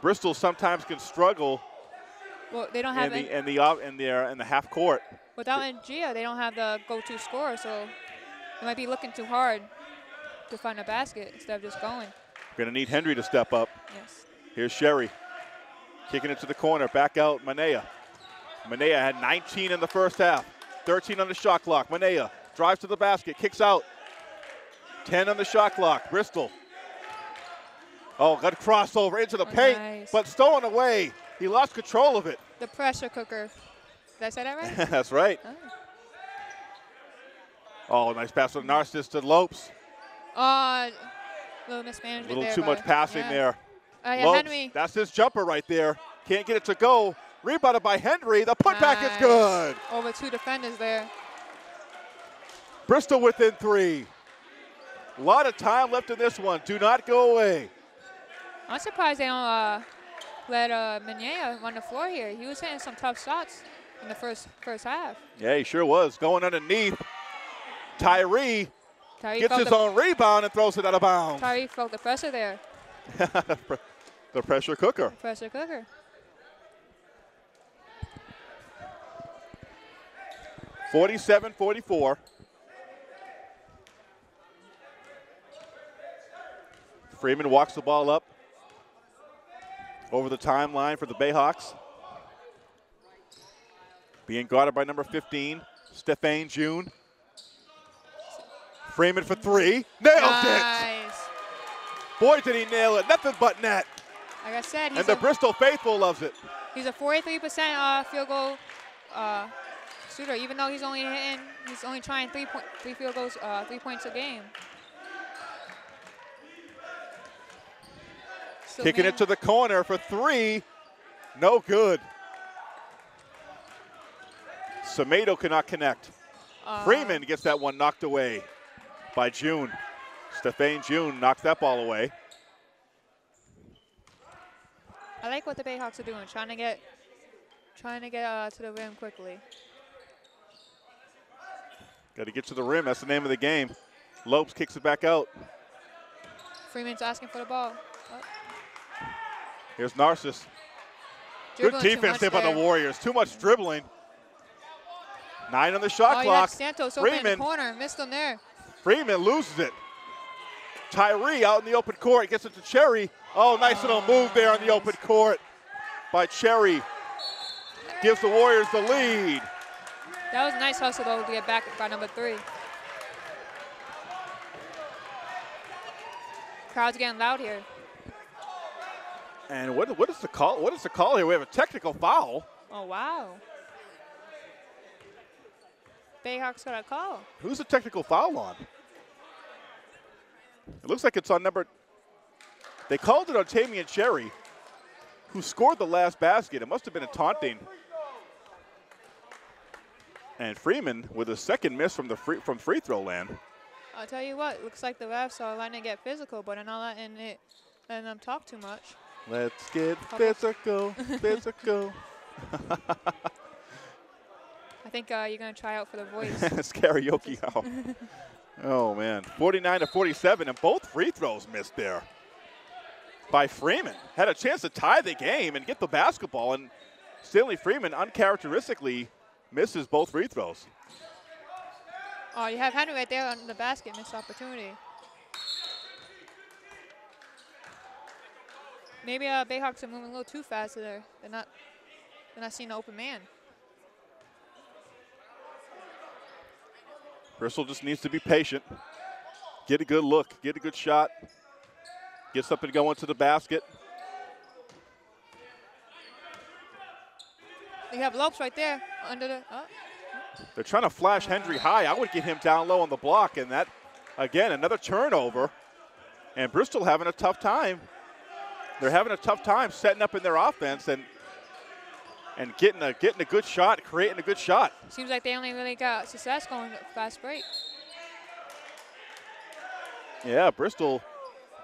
Bristol sometimes can struggle Well, they don't in have the in the op- in the in the half court. without Ngia, they don't have the go-to scorer, so they might be looking too hard to find a basket instead of just going. We're gonna need Hendry to step up. Yes. Here's Cherry, kicking it to the corner. Back out Minaya. Minaya had 19 in the first half, 13 on the shot clock. Minaya drives to the basket, kicks out. 10 on the shot clock. Bristol. Oh, got a crossover into the Oh, paint, nice. but stolen away. He lost control of it. The pressure cooker. Did I say that right? [laughs] That's right. oh. Oh, nice pass from Narcissus to Lopes. Uh, little mismanagement A little there too much passing yeah. there. Uh, yeah, Lopes, Henry. that's his jumper right there. Can't get it to go. Rebounded by Henry. The putback is Nice. good. Over two defenders there. Bristol within three. A lot of time left in this one. Do not go away. I'm surprised they don't uh, let uh, Minaya run the floor here. He was hitting some tough shots in the first first half. Yeah, he sure was. Going underneath. Tyree Tyree gets his the, own rebound and throws it out of bounds. Tyree felt the pressure there. [laughs] the pressure cooker. Pressure cooker. Forty-seven, forty-four. Freeman walks the ball up over the timeline for the Bayhawks. Being guarded by number 15, Stephane June. Freeman for three. Nailed it. nice. Boy, did he nail it. Nothing but net. Like I said, he's And the a, Bristol faithful loves it. he's a 43% uh, field goal uh, shooter. Even though he's only hitting, he's only trying three point, three field goals, uh, three points a game. Still Kicking nail- it to the corner for three. No good. Semedo cannot connect. uh, Freeman gets that one knocked away by June. Stephane June knocks that ball away. I like what the Bayhawks are doing, trying to get, trying to get uh, to the rim quickly. Got to get to the rim. That's the name of the game. Lopes kicks it back out. Freeman's asking for the ball. Oh, Here's Narcissus. Good defense there by the. Warriors. Too much dribbling. Nine on the shot Oh, clock. Santos open in Freeman. the corner, missed him there. Freeman loses it. Tyree out in the open court gets it to Cherry. Oh, nice little move there on the open court by Cherry. Gives the Warriors the lead. That was a nice hustle though to get back by number three. Crowd's getting loud here. And what, what is the call? What is the call here? We have a technical foul. Oh wow. Bayhawks got a call. Who's the technical foul on? It looks like it's on number. They called it on Tamian Cherry, who scored the last basket. It must have been a taunting. And Freeman with a second miss from the free, from free throw land. I'll tell you what, looks like the refs are letting it get physical, but they're not letting it letting them talk too much. Let's get physical, [laughs] physical. I think uh, you're gonna try out for the voice. [laughs] it's karaoke [laughs] out. oh man, 49 to 47, and both free throws missed there by Freeman. Had a chance to tie the game and get the basketball, and Stanley Freeman uncharacteristically misses both free throws. oh, you have Henry right there on the basket, missed opportunity. Maybe uh, Bayhawks are moving a little too fast there. They're not, they're not seeing an open man. Bristol just needs to be patient. Get a good look. Get a good shot. Get something going to the basket. You have Lopes right there under the. Oh. They're trying to flash Hendry high. I would get him down low on the block, and that, again, another turnover. And Bristol having a tough time they're having a tough time setting up in their offense and and getting a getting a good shot, creating a good shot. Seems like they only really got success going fast break. Yeah, Bristol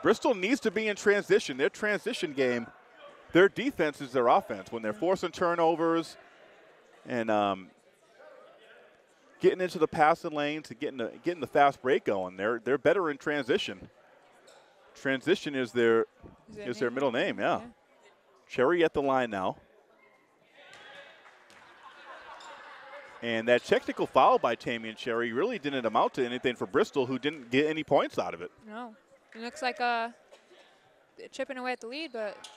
Bristol needs to be in transition. Their transition game, their defense is their offense. When they're forcing turnovers and um, getting into the passing lanes and getting the, getting the fast break going, they're they're better in transition. Transition is their is, is their middle name, yeah. yeah. Cherry at the line now. And that technical foul by Tamian Cherry really didn't amount to anything for Bristol, who didn't get any points out of it. No. It looks like uh, chipping away at the lead, but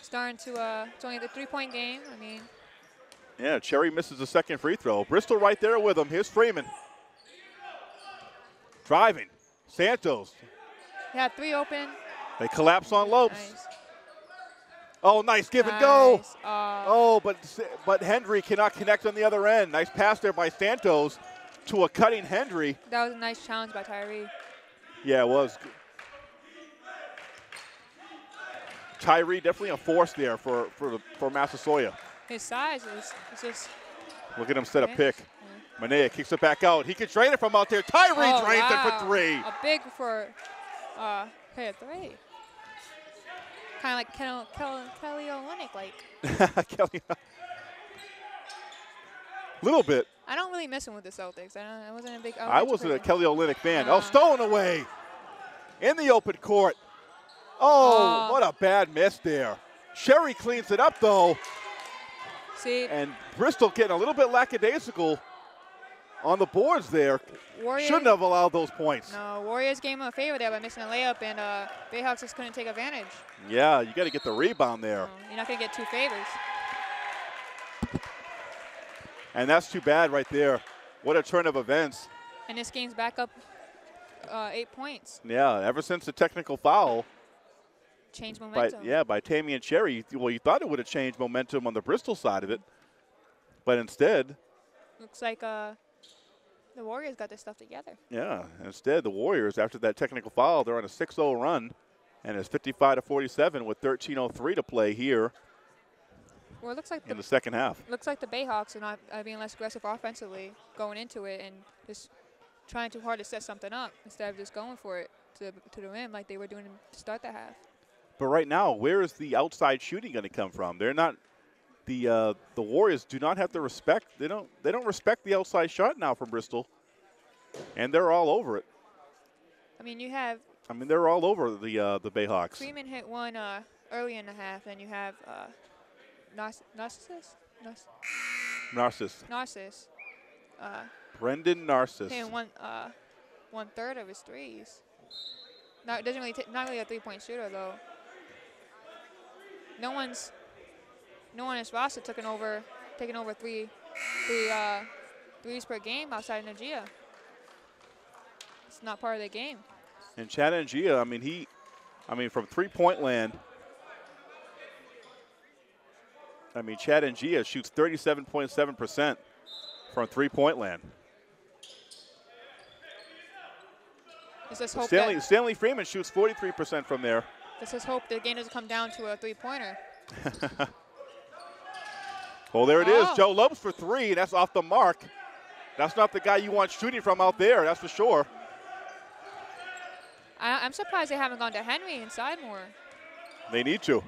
starting to, uh, it's only the three-point game. I mean. Yeah, Cherry misses the second free throw. Bristol right there with him. Here's Freeman. Driving. Santos. Yeah, three open. They collapse on Lopes. Nice. Oh, nice give nice. and go. Uh, oh, but but Hendry cannot connect on the other end. Nice pass there by Santos to a cutting Hendry. That was a nice challenge by Tyree. Yeah, it was. Tyree definitely a force there for for for Massasoit. His size is, is just. Look at him set a pick. Yeah. Minaya kicks it back out. He can drain it from out there. Tyree oh, drains wow. it for three. A big for uh, hey, three. Kind of like Kelly, Kelly, Kelly Olynyk, like. [laughs] Kelly. Little bit. I don't really miss him with the Celtics. I, I wasn't a big. I, I wasn't a Kelly Olynyk fan. Uh, oh, stolen away in the open court. Oh, uh, what a bad miss there. Cherry cleans it up though. See. And Bristol getting a little bit lackadaisical on the boards there. Warriors, Shouldn't have allowed those points. No, Warriors gave him a favor there by missing a layup, and uh, Bayhawks just couldn't take advantage. Yeah, you got to get the rebound there. No, you're not going to get two favors. And that's too bad right there. What a turn of events. And this game's back up uh, eight points. Yeah, ever since the technical foul. Changed momentum. By, yeah, by Tamian Cherry. Well, you thought it would have changed momentum on the Bristol side of it. But instead. Looks like uh, the Warriors got their stuff together. Yeah. Instead, the Warriors, after that technical foul, they're on a 6-0 run, and it's 55 to 47 with 13:03 to play here. Well, it looks like in the, the second half. Looks like the Bayhawks are not uh, being less aggressive offensively going into it and just trying too hard to set something up instead of just going for it to, to the rim like they were doing to start the half. But right now, where is the outside shooting going to come from? They're not the uh, the Warriors do not have the respect. They don't they don't respect the outside shot now from Bristol, and they're all over it. I mean, you have. I mean, they're all over the uh, the Bayhawks. Freeman hit one uh, early in the half, and you have uh, Narcissus. Narcissus. Narcissus. Uh, Brendan Narcissus. Hitting one uh, one third of his threes. Not doesn't really not really a three point shooter though. No one's no one roster taking over taking over three three uh, threes per game outside of Najia. It's not part of the game. And Chad Najia, I mean he, I mean from three point land. I mean Chad Najia shoots 37.7 percent from three point land. Stanley, Stanley Freeman shoots 43% from there. Let's just hope the game doesn't come down to a three-pointer. [laughs] Well, there it oh. is. Joe Lopes for three. That's off the mark. That's not the guy you want shooting from out there, that's for sure. I, am surprised they haven't gone to Henry inside more. They need to.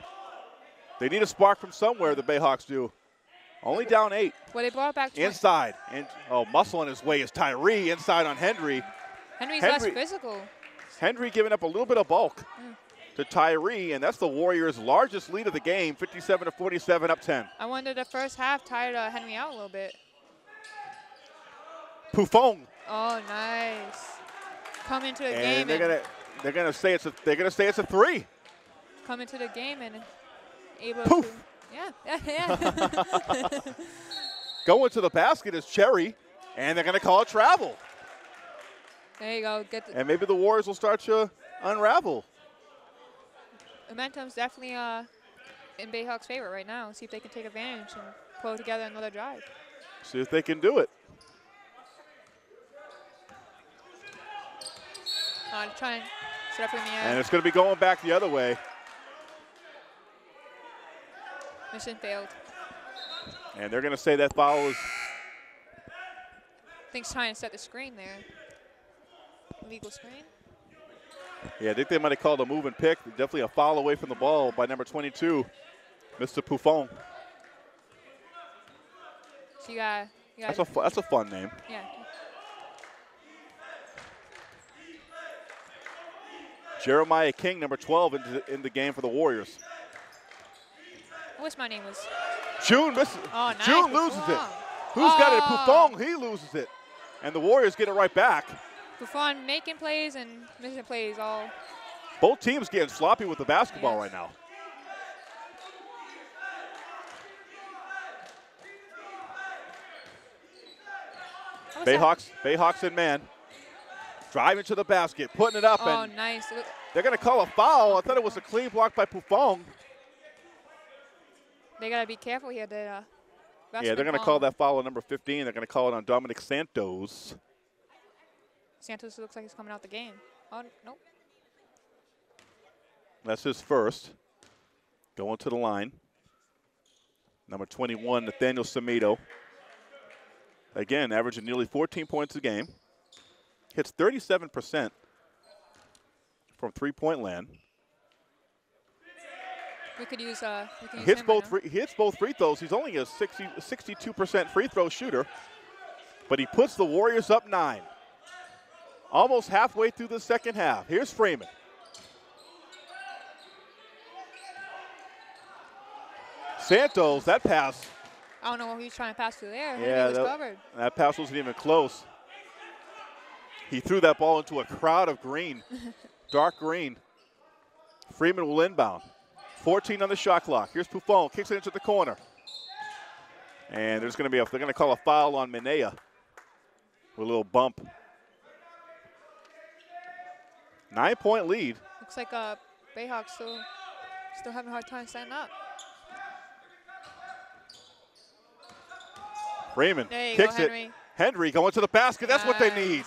They need a spark from somewhere, the Bayhawks do. Only down eight. Well, they brought back inside. And oh, muscle in his way is Tyree inside on Henry. Henry's Henry, less physical. Henry giving up a little bit of bulk. Mm to Tyree, and that's the Warriors' largest lead of the game, 57 to 47, up 10. I wonder the first half tired uh, Henry out a little bit. Pufong. Oh, nice. Come into the and game. They're gonna they're gonna say it's a they're gonna say it's a three. Come into the game and able Poof. to yeah [laughs] yeah. [laughs] Going to the basket is Cherry, and they're gonna call it travel. There you go. Get and maybe the Warriors will start to unravel momentum's definitely uh, in Bayhawks' favor right now. See if they can take advantage and pull together another drive. See if they can do it. Uh, try and set up in the And it's going to be going back the other way. Mission failed. And they're going to say that foul is I think he's trying to set the screen there. Legal screen. Yeah, I think they might have called a move and pick. Definitely a foul away from the ball by number 22, Mr. Poufon. So you got, you got That's a that's a fun name. yeah. Jeremiah King, number 12, in the, in the game for the Warriors. I wish my name was. June misses. Oh, nice. June loses it. Who's got it? Oh. Poufon. He loses it, and the Warriors get it right back. Buffon making plays and missing plays all. Both teams getting sloppy with the basketball Yes. right now. What was that? Bayhawks, Bayhawks in man, driving to the basket, putting it up, Oh, and nice. They're going to call a foul. I thought it was a clean block by Poufon. They gotta be careful here. That uh, Yeah, they're going to call that foul on number 15. They're going to call it on Dominic Santos. Santos looks like he's coming out the game. Oh nope. That's his first. Going to the line. Number 21, Nathaniel Semedo. Again, averaging nearly 14 points a game. Hits 37% from three-point land. We could use uh. We could use Hits both right free, he hits both free throws. He's only a 60, 62% free throw shooter, but he puts the Warriors up nine. Almost halfway through the second half. Here's Freeman. Santos, that pass, I don't know what he was trying to pass through there. Yeah, that- covered. that pass wasn't even close. He threw that ball into a crowd of green, [laughs] dark green. Freeman will inbound. 14 on the shot clock. Here's Poufon, kicks it into the corner. And there's going to be a, they're going to call a foul on Minaya with a little bump. Nine point lead. Looks like uh, Bayhawks still still having a hard time standing up. Freeman kicks go, it. Henry. Henry going to the basket. That's what they need.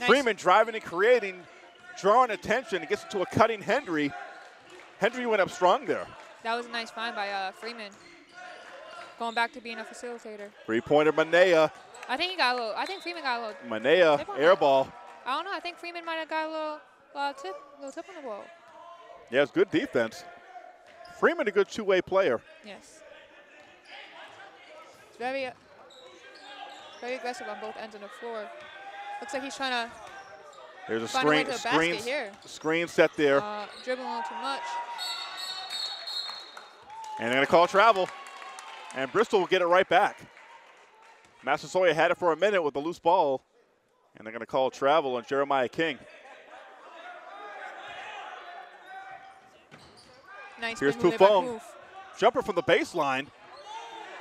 Nice. Freeman driving and creating, drawing attention. It gets into a cutting Henry. Henry went up strong there. That was a nice find by uh, Freeman. Going back to being a facilitator. Three pointer Minaya. I think he got a little. I think Freeman got a little. Minaya, air that. ball. I don't know. I think Freeman might have got a little uh, tip, little tip on the ball. Yeah, it's good defense. Freeman, a good two way player. Yes. It's very, very aggressive on both ends of the floor. Looks like he's trying to There's a Find a screen, screen, basket here. screen set there. uh, dribble a little too much. And they're going to call travel. And Bristol will get it right back. Massasoit had it for a minute with the loose ball. And they're going to call travel on Jeremiah King. Nice Here's big move there by Poufon. Poof. Jumper from the baseline.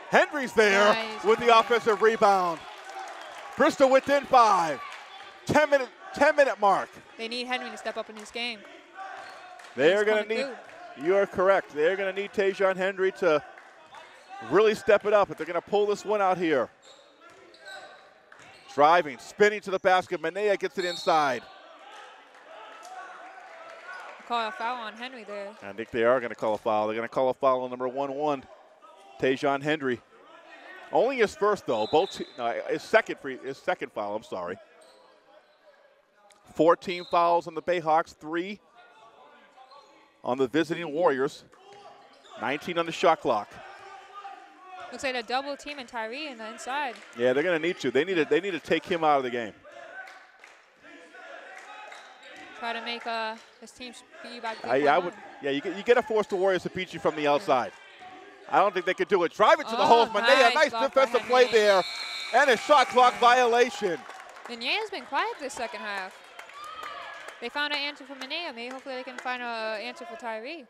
Henry's there Nice. with the offensive rebound. Bristol within five. 10 minute, 10 minute mark. They need Henry to step up in this game. They're going to need, through. you are correct. They're going to need Tajon Henry to really step it up if they're going to pull this one out here. Driving, spinning to the basket. Minaya gets it inside. Call a foul on Henry there. I think they are going to call a foul. They're going to call a foul on number 1 1, Tajon Henry. Only his first, though. Both no, his second free, his second foul. I'm sorry. 14 fouls on the Bayhawks, three on the visiting Warriors, 19 on the shot clock. Looks like a double team and Tyree in the inside. Yeah, they're going to need to. They need to. They need to take him out of the game. Try to make uh, this team beat you back. I, I would. Yeah, you get you get to force the Warriors to beat you from the outside. I don't think they could do it. Drive it to the Oh, hole. Minaya, nice nice defensive play there, and a shot clock violation. Minaya's been quiet this second half. They found an answer for Minaya. Maybe hopefully they can find an answer for Tyree.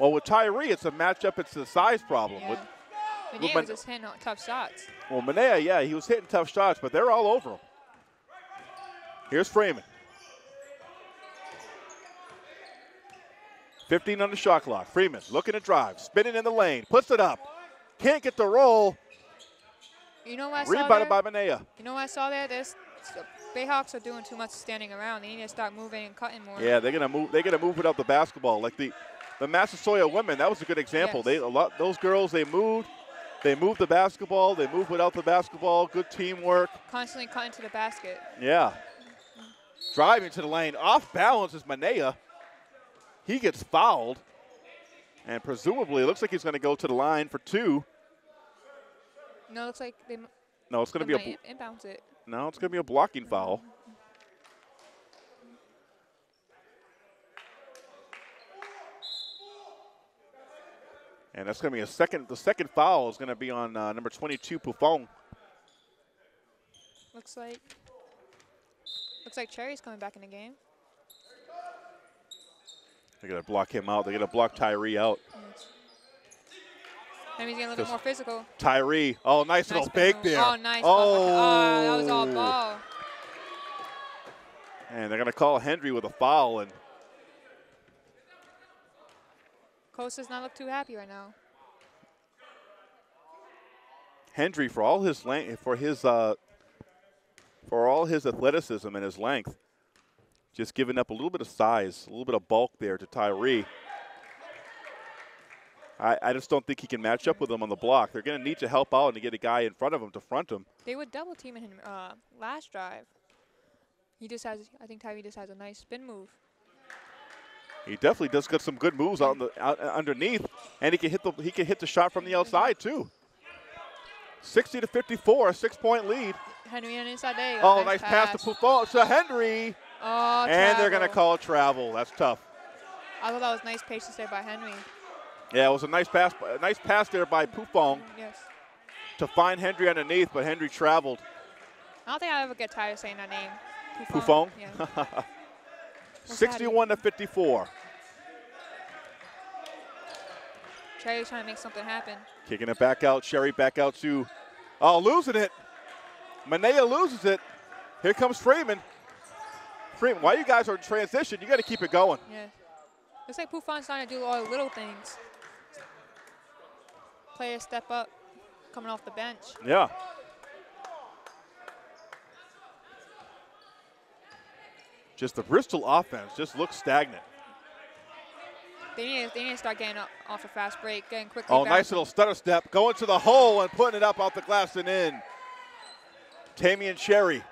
Well, with Tyree, it's a matchup. It's a size problem. Yeah. With, Minaya with was just hitting tough shots. well, Minaya, yeah, he was hitting tough shots, but they're all over him. Here's Freeman. 15 on the shot clock. Freeman looking to drive, spinning in the lane, puts it up. Can't get the roll. You know what I saw Rebounded there? by Minaya. You know what I saw there? This the Bayhawks are doing too much standing around. They need to start moving and cutting more. Yeah, they're gonna move. They're gonna move without the basketball. Like the the Massasoit women, that was a good example. Yes. They a lot those girls they moved, they moved the basketball, they moved without the basketball. Good teamwork. Constantly cutting to the basket. Yeah. Driving to the lane, off balance is Minaya. He gets fouled, and presumably it looks like he's going to go to the line for two. No, it looks like they, No, it's going to be a inbounds it. no, it's going to be a blocking foul. And that's going to be a second. The second foul is going to be on uh, number 22, Pufong. Looks like looks like Cherry's coming back in the game. They're going to block him out. They're going to block Tyree out. Maybe he's getting a little bit more physical. Tyree. Oh, nice, Nice little big fake there. Oh, nice. Oh, Oh, that was all ball. And they're going to call Hendry with a foul. And Coast does not look too happy right now. Hendry, for all his length, for his uh, for all his athleticism and his length, just giving up a little bit of size, a little bit of bulk there to Tyree. I, I just don't think he can match up with him on the block. They're going to need to help out and to get a guy in front of him to front him. They would double teaming him uh, last drive. He just has, I think Tyree just has a nice spin move. He definitely does get some good moves in the, out uh, underneath, and he can hit the he can hit the shot from the outside too. 60 to 54, a six-point lead. Henry on inside there. Oh, nice pass to Pufon to Henry. Oh, and they're going to call travel. That's tough. I thought that was nice patience there by Henry. Yeah, it was a nice pass, a nice pass there by Pufong Yes. to find Henry underneath, but Henry traveled. I don't think I'll ever get tired of saying that name. Pufong? Yeah. [laughs] 61 to 54. Cherry's trying to make something happen. Kicking it back out, Cherry back out to, oh, losing it. Minaya loses it. Here comes Freeman. Freeman, while you guys are in transition, you got to keep it going. Yeah. Looks like Pufon's trying to do all the little things. Players step up, coming off the bench. Yeah. Just the Bristol offense just looks stagnant. They need, to, they need to start getting off a fast break, getting quickly Oh, back. nice little stutter step. Going to the hole and putting it up off the glass and in. Tamian Cherry.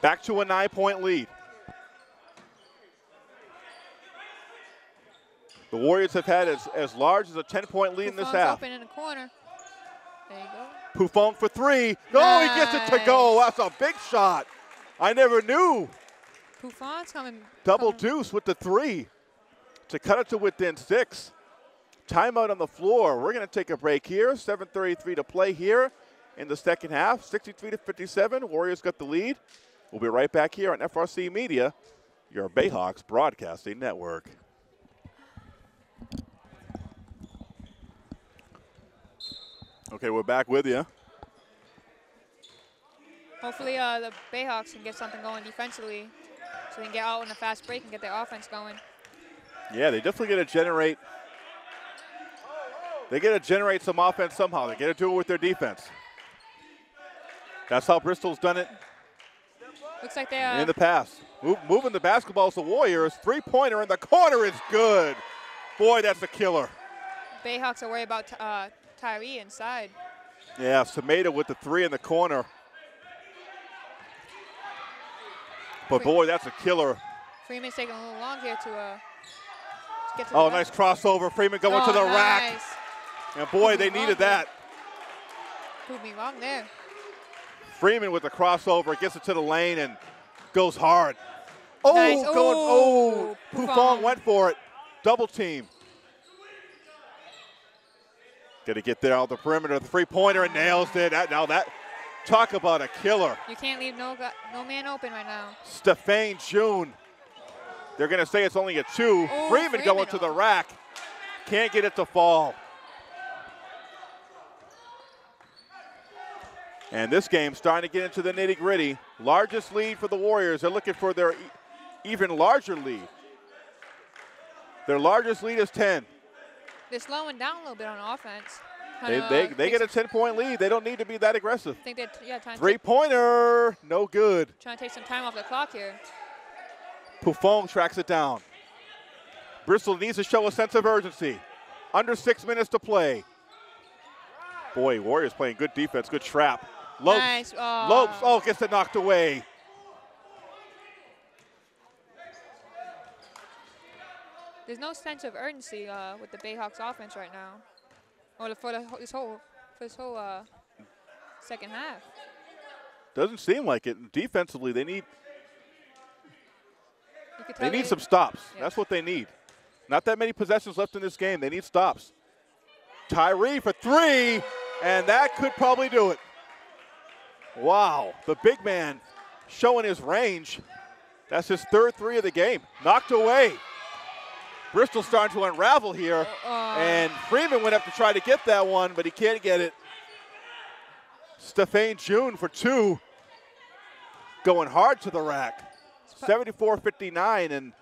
Back to a nine point lead. The Warriors have had as, as large as a 10 point lead in this half. open in the corner. There you go. Pufong for three. Oh, he gets it to go. That's a big shot. I never knew. Pufon's coming. Double coming- deuce with the three to cut it to within six. Timeout on the floor. We're going to take a break here. 7:33 to play here in the second half. 63 to 57. Warriors got the lead. We'll be right back here on FRC Media, your Bayhawks broadcasting network. Okay, we're back with you. Hopefully, uh, the Bayhawks can get something going defensively, so they can get out in a fast break and get their offense going. Yeah, they definitely got to generate. They got to generate some offense somehow. They got to do it with their defense. That's how Bristol's done it Looks like they are. in the past. Move, moving the basketballs to Warriors. Three pointer in the corner is good. Boy, that's a killer. Bayhawks are worried about uh, Tyree inside. Yeah, Semedo with the three in the corner. But boy, that's a killer. Freeman's taking a little long here to, uh, to get to Oh, nice crossover. Freeman going to Oh, the rack. And boy, they needed that. Proved me wrong there. Freeman with the crossover gets it to the lane and goes hard. Oh, Nice. going, oh, Pufong. went for it. Double team. Got to get there on the perimeter. The three pointer and nails it. Now that, talk about a killer. You can't leave no no man open right now. Stephane June. They're going to say it's only a two. Oh, Freeman, going to the rack. Can't get it to fall. And this game starting to get into the nitty gritty. Largest lead for the Warriors. They're looking for their e- even larger lead. Their largest lead is 10. They're slowing down a little bit on offense. They, they, uh, they get a 10 point lead. They don't need to be that aggressive. think yeah, trying to, Three pointer, no good. trying to take some time off the clock here. Pufong tracks it down. Bristol needs to show a sense of urgency. Under six minutes to play. Boy, Warriors playing good defense, good trap. Lopes, Nice. Oh. Lopes, oh, gets it knocked away. There's no sense of urgency uh, with the Bayhawks offense right now, or for the, this whole for this whole uh, second half. Doesn't seem like it. Defensively, they need they need some stops. Yeah. That's what they need. Not that many possessions left in this game. They need stops. Tyree for three, and that could probably do it. Wow, the big man showing his range. That's his third three of the game. Knocked away. Bristol starting to unravel here, Uh, and Freeman went up to try to get that one, but he can't get it. Stephane June for two, going hard to the rack. 74 59, and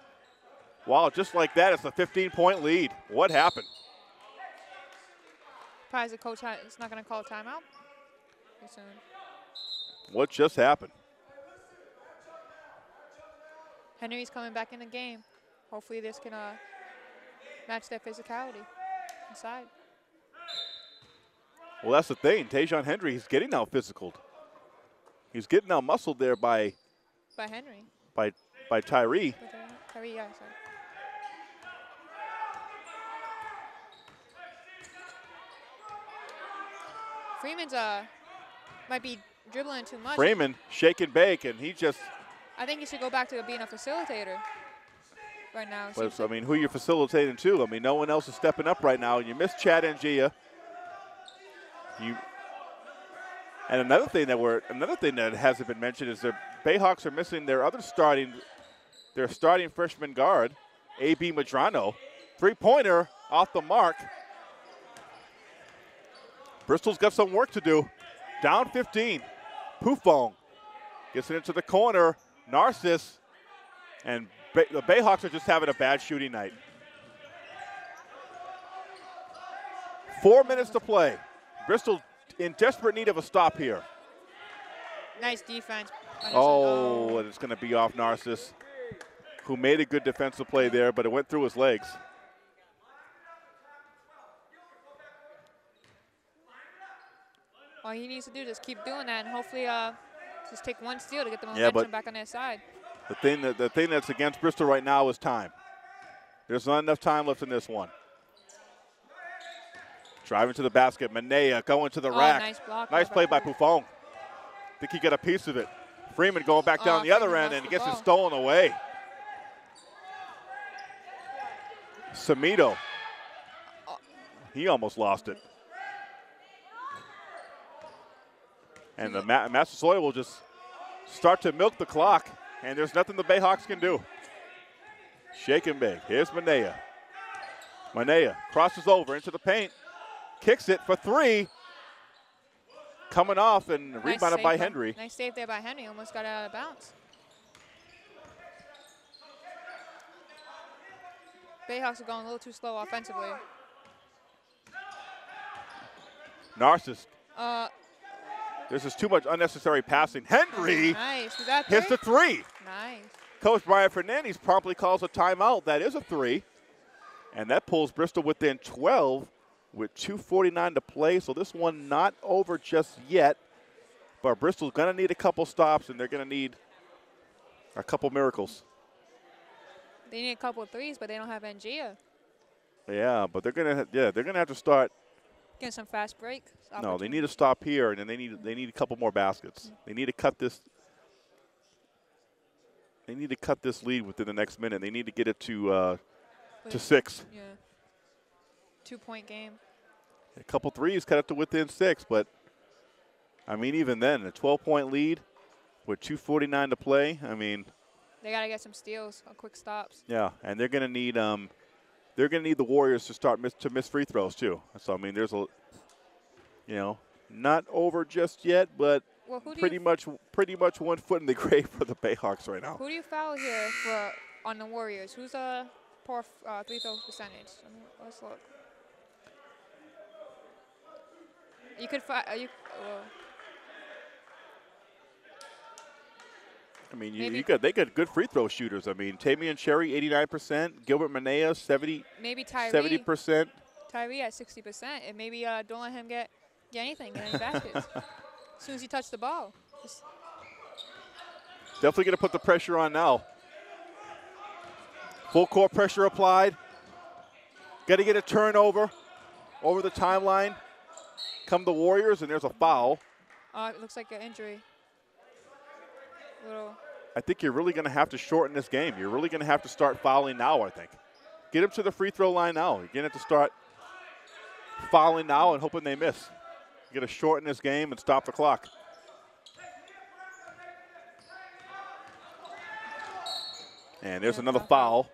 wow, just like that, it's a 15 point lead. What happened? Surprised the coach is not going to call a timeout. What just happened? Henry's coming back in the game. Hopefully, this can uh, match their physicality inside. Well, that's the thing. Tajon Hendry, he's getting now physical. He's getting now muscled there by By Henry. by by Tyree. Uh, yeah, sorry. Freeman's uh might be dribbling too much. Freeman shake and bake, and he just. I think he should go back to being a facilitator right now. But, I mean, who you're facilitating to? I mean, no one else is stepping up right now. You miss Chad Ngia. You. And another thing that we're another thing that hasn't been mentioned is the Bayhawks are missing their other starting, their starting freshman guard, A.B. Madrano, three pointer off the mark. Bristol's got some work to do. Down 15. Pufong gets it into the corner. Narcissus and the Bayhawks are just having a bad shooting night. Four minutes to play. Bristol in desperate need of a stop here. nice defense. Oh, and it's going to be off Narcissus, who made a good defensive play there, but it went through his legs. All he needs to do is just keep doing that, and hopefully, uh, just take one steal to get the momentum but- back on their side. The thing that the thing that's against Bristol right now is time. There's not enough time left in this one. Driving to the basket, Minaya going to the Oh, rack. nice block Nice play by. Pufong. Think he got a piece of it. Freeman going back down Oh, the other end and gets it stolen away. Semedo. He almost lost it. And the Ma- Massasoit will just start to milk the clock, and there's nothing the Bayhawks can do. Shake and bake. Here's Minaya. Minaya crosses over into the paint, kicks it for three. Coming off and Nice rebounded by Henry. Nice save there by Henry. Almost got it out of bounds. Bayhawks are going a little too slow offensively. Narcissus. Uh, This is too much unnecessary passing. Henry nice. Hits three? the three. Nice. Coach Brian Fernandez promptly calls a timeout. That is a three. And that pulls Bristol within 12 with 2.49 to play. So this one not over just yet. But Bristol's going to need a couple stops, and they're going to need a couple miracles. They need a couple threes, but they don't have Ngia. Yeah, but they're going to yeah, they're going to have to start Getting some fast break. No, they need to stop here, and then they need they need a couple more baskets. They need to cut this. They need to cut this lead within the next minute. They need to get it to uh, to six. Yeah. Two point game. A couple threes, cut it to within six. But I mean, even then, a 12 point lead with 2:49 to play. I mean, They got to get some steals, or quick stops. yeah, and they're going to need um, they're going to need the Warriors to start miss, to miss free throws too. So I mean, there's a, you know, not over just yet, but Well, pretty much pretty much one foot in the [laughs] grave for the Bayhawks right now. who do you foul here for on the Warriors? Who's a poor f- uh, three throw percentage? Let's look. You could foul. You, well, I mean, you, you got they got good free throw shooters. I mean, Tamian Cherry, 89%, Gilbert Minaya, 70 maybe Tyree. 70%. Tyree at 60%, and maybe uh, don't let him get, get anything, get any baskets. [laughs] as soon as he touched the ball. Just, Definitely going to put the pressure on now. Full court pressure applied. Got to get a turnover over the timeline. Come the Warriors, and there's a foul. uh, it looks like an injury. Little. I think you're really going to have to shorten this game. You're really going to have to start fouling now, I think. Get them to the free throw line now. You're going to have to start fouling now and hoping they miss. You got to shorten this game and stop the clock. And there's another foul.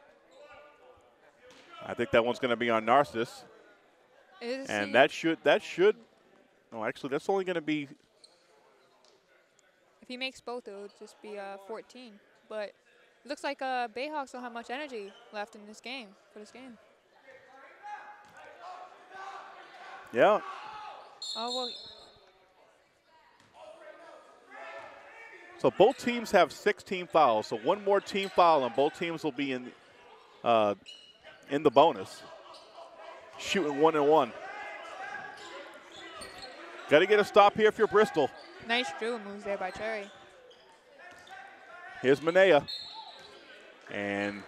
I think that one's going to be on Narcissus. And that should, that should, no, actually, that's only going to be, if he makes both, it would just be uh, 14. But it looks like uh, Bayhawks don't have much energy left in this game for this game. yeah, Oh well, So both teams have 16 fouls. So one more team foul, and both teams will be in uh, in the bonus. Shooting one and one. Got to get a stop here if you're Bristol. Nice drill moves there by Cherry. Here's Minaya. And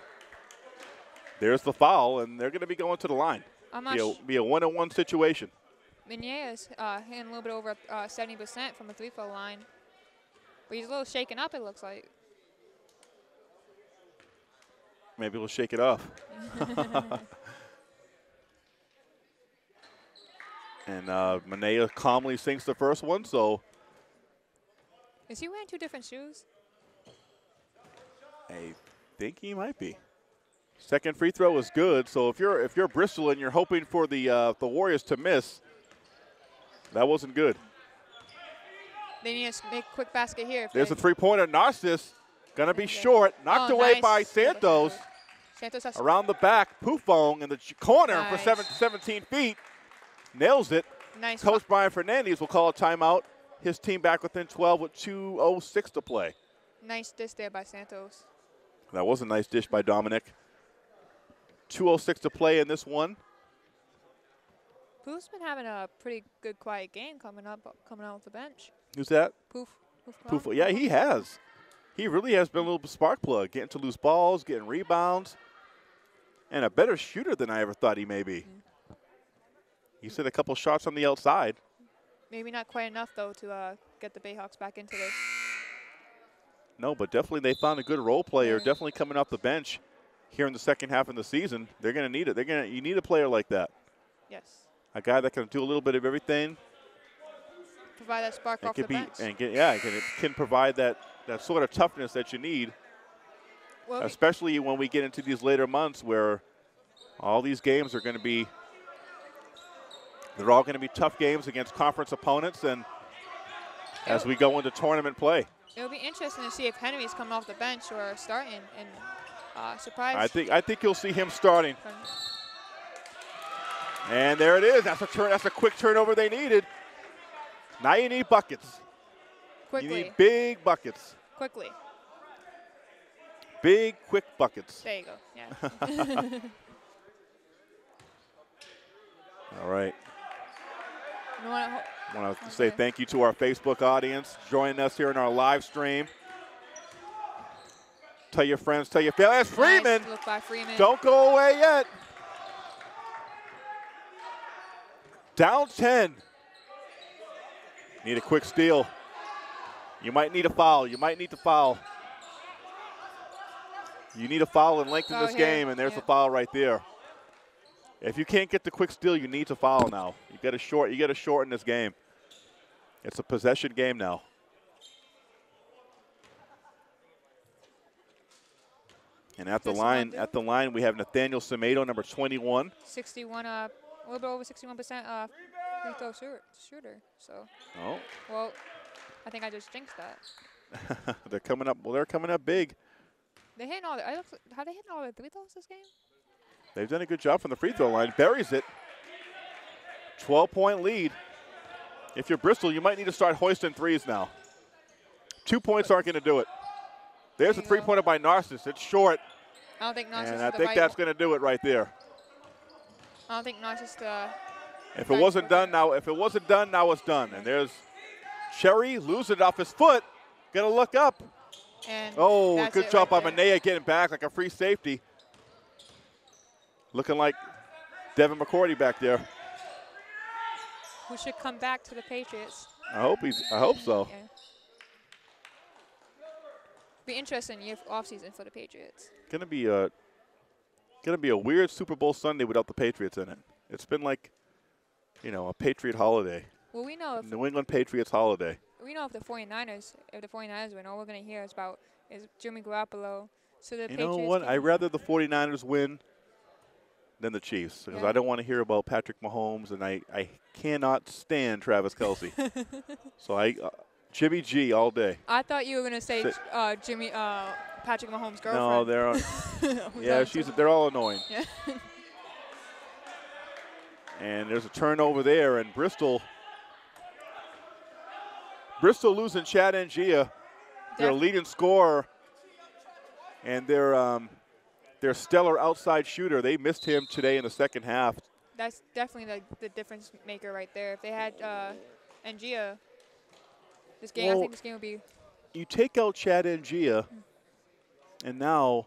there's the foul, and they're going to be going to the line. I'm Be a, be a one-on-one situation. Minaya is uh, hitting a little bit over uh, 70% from the three-foot line. But he's a little shaken up, it looks like. Maybe we'll shake it off. [laughs] [laughs] and uh, Minaya calmly sinks the first one, so Is he wearing two different shoes? I think he might be. Second free throw is good. So if you're if you're Bristol and you're hoping for the uh, the Warriors to miss, that wasn't good. They need to make a quick basket here. There's they- a three pointer. Narcissus gonna be Okay. short, knocked Oh, away nice. by Santos Santos has around the back. Pufong in the corner for Nice. seven, 17 feet, nails it. nice. Coach Brian Fernandez will call a timeout. His team back within 12 with 2:06 to play. Nice dish there by Santos. That was a nice dish by Dominic. 2:06 to play in this one. Poof's been having a pretty good quiet game coming up, coming out of the bench. Who's that? Poof. Poof. Poof. Yeah, he has. He really has been a little spark plug, getting to loose balls, getting rebounds, and a better shooter than I ever thought he may be. Mm-hmm. He hit a couple shots on the outside. Maybe not quite enough though to uh, get the Bayhawks back into this. No, but definitely they found a good role player. Definitely coming off the bench here in the second half of the season. They're going to need it. They're going to. You need a player like that, Yes. a guy that can do a little bit of everything. Provide that spark and off the can be bench. and get, yeah, can can provide that that sort of toughness that you need, well, especially when we get into these later months where all these games are going to be. They're all going to be tough games against conference opponents, and as we go into tournament play, it'll be interesting to see if Henry's coming off the bench or starting. And uh, surprise. I think I think you'll see him starting. And there it is. That's a turn. That's a quick turnover they needed. Now you need buckets. quickly. You need big buckets. quickly. Big, quick buckets. There you go. Yeah. [laughs] All right. You wanna ho- I want to say thank you to our Facebook audience joining us here in our live stream. Tell your friends, tell your family. That's Freeman. Nice look by Freeman. Don't go away yet. Down 10. Need a quick steal. You might need a foul. You might need to foul. You need a foul and lengthen Foul this here. game, and there's Yeah. a foul right there. If you can't get the quick steal, you need to foul now. You got to short. You got to shorten this game. It's a possession game now. And at the line, at the line, we have Nathaniel Semedo, number 21. 61, uh, a little bit over 61% uh, free throw shooter, shooter. So, Oh, well, I think I just jinxed that. [laughs] they're coming up. Well, they're coming up big. They hitting all the. I look, how they hitting all the three throws this game? They've done a good job from the free throw line. Buries it. 12 point lead. If you're Bristol, you might need to start hoisting threes now. Two points aren't going to do it. There's a three pointer by Narcissus. It's short. I don't think Narcissus. And I the think right that's going to do it right there. I don't think Narcissus. Uh, If it wasn't done now, if it wasn't done, now it's done. And there's Cherry losing it off his foot. Gonna look up. and Oh, good job right by. Minaya getting back like a free safety. Looking like Devin McCourty back there. Who should come back to the Patriots? I hope he's. I hope so. Yeah. Be interesting year off season for the Patriots. Gonna be a. Gonna be a weird Super Bowl Sunday without the Patriots in it. It's been like, you know, a Patriot holiday, Well, we know if New England Patriots holiday. we know if the 49ers if the 49ers win, all we're gonna hear is about is Jimmy Garoppolo. So the You Patriots. know what? I'd rather the 49ers win than the Chiefs because Yeah. I don't want to hear about Patrick Mahomes and I, I cannot stand Travis Kelce. [laughs] so I, uh, Jimmy G all day. I thought you were gonna say uh, Jimmy uh, Patrick Mahomes' girlfriend. No, they're [laughs] Who's yeah, she's they're all annoying. Yeah. And there's a turnover there, and Bristol. Bristol losing Chad Ngia, their leading scorer, and their um, their stellar outside shooter. They missed him today in the second half. That's definitely the, the difference maker right there. If they had uh, Ngia, this game, I think this game would be. you take out Chad Ngia, and now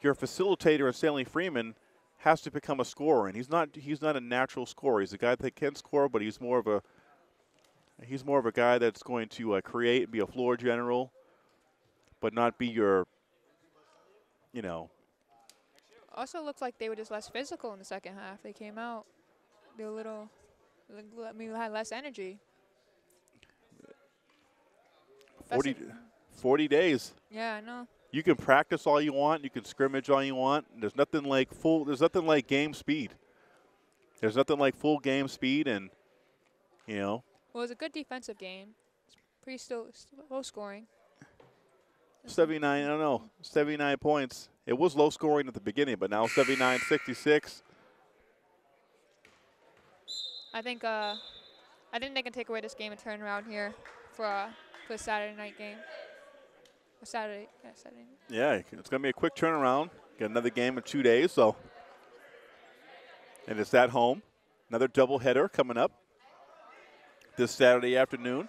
your facilitator and Stanley Freeman has to become a scorer, and he's not he's not a natural scorer. He's a guy that can score, but he's more of a he's more of a guy that's going to uh, create and be a floor general, but not be your you know Also, looked like they were just less physical in the second half. They came out, they were a little, I mean, had less energy. 40, Especially- 40 days. Yeah, I know. You can practice all you want, you can scrimmage all you want. There's nothing like full. There's nothing like game speed. There's nothing like full game speed, and you know Well, it was a good defensive game. It's pretty still, still low scoring. 79, I don't know, 79 points. It was low scoring at the beginning, but now 79 66. I think uh, I think they can take away this game and turn around here for uh, for a Saturday night game. Or Saturday, yeah, Saturday. night. Yeah, it's going to be a quick turnaround. Got another game in two days, so. And it's at home. Another doubleheader coming up this Saturday afternoon.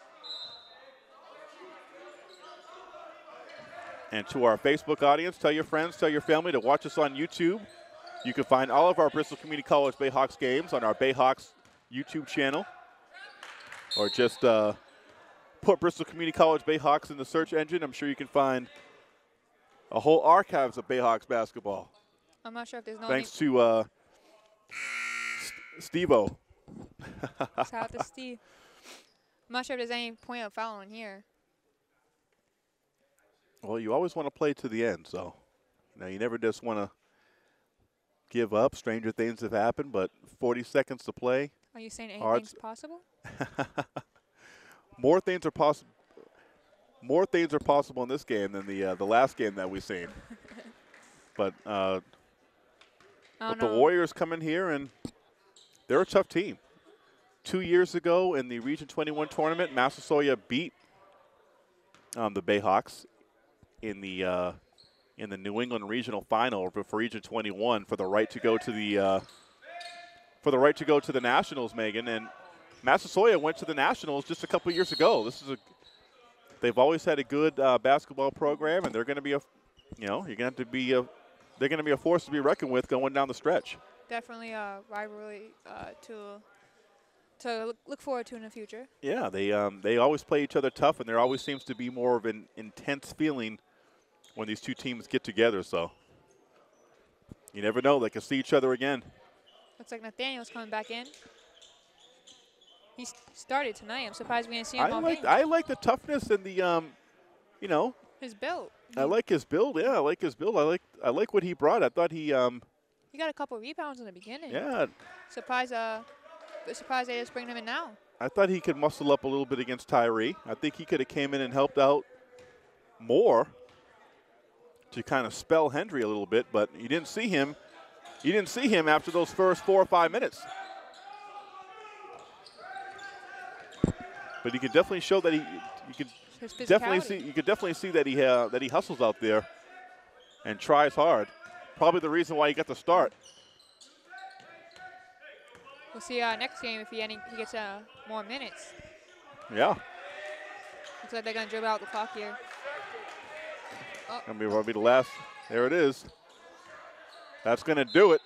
And to our Facebook audience, tell your friends, tell your family to watch us on YouTube. You can find all of our Bristol Community College Bayhawks games on our Bayhawks YouTube channel. Or just uh, put Bristol Community College Bayhawks in the search engine. I'm sure you can find a whole archives of Bayhawks basketball. I'm not sure if there's no Thanks to uh, S- Steve-O. Shout out to Steve. I'm not sure if there's any point of following here. Well, you always want to play to the end, so you know you never just want to give up. Stranger things have happened, but 40 seconds to play. Are you saying anything's possible? [laughs] More things are possible. More things are possible in this game than the uh, the last game that we've seen. [laughs] but uh, I but the. Warriors come in here and they're a tough team. Two years ago in the Region 21 tournament, Massasoit beat um, the Bayhawks in the uh, in the New England Regional Final for Region 21 for the right to go to the uh, for the right to go to the Nationals, Megan. And Massasoit went to the Nationals just a couple years ago. This is a they've always had a good uh, basketball program, and they're going to be a you know you're going to have to be a they're going to be a force to be reckoned with going down the stretch. Definitely a rivalry uh, to to look- look forward to in the future. Yeah, they um, they always play each other tough, and there always seems to be more of an intense feeling when these two teams get together. So you never know; they can see each other again. Looks like Nathaniel's coming back in. He started tonight. I'm surprised we didn't see him I like game. I like the toughness and the um, you know, His build. I like his build. Yeah, I like his build. I like I like what he brought. I thought he um, He got a couple rebounds in the beginning. yeah, Surprise. Uh, surprised they just bring him in now. I thought he could muscle up a little bit against Tyree. I think he could have came in and helped out more to kind of spell Hendry a little bit, but you didn't see him. You didn't see him after those first four or five minutes. But you can definitely show that he. You can definitely see. You could definitely see that he uh, that he hustles out there and tries hard. Probably the reason why he got the start. We'll see uh, next game if he, any, he gets uh, more minutes. Yeah. Looks like they're going to dribble out the clock here. Oh. Gonna be the last. There it is. That's going to do it.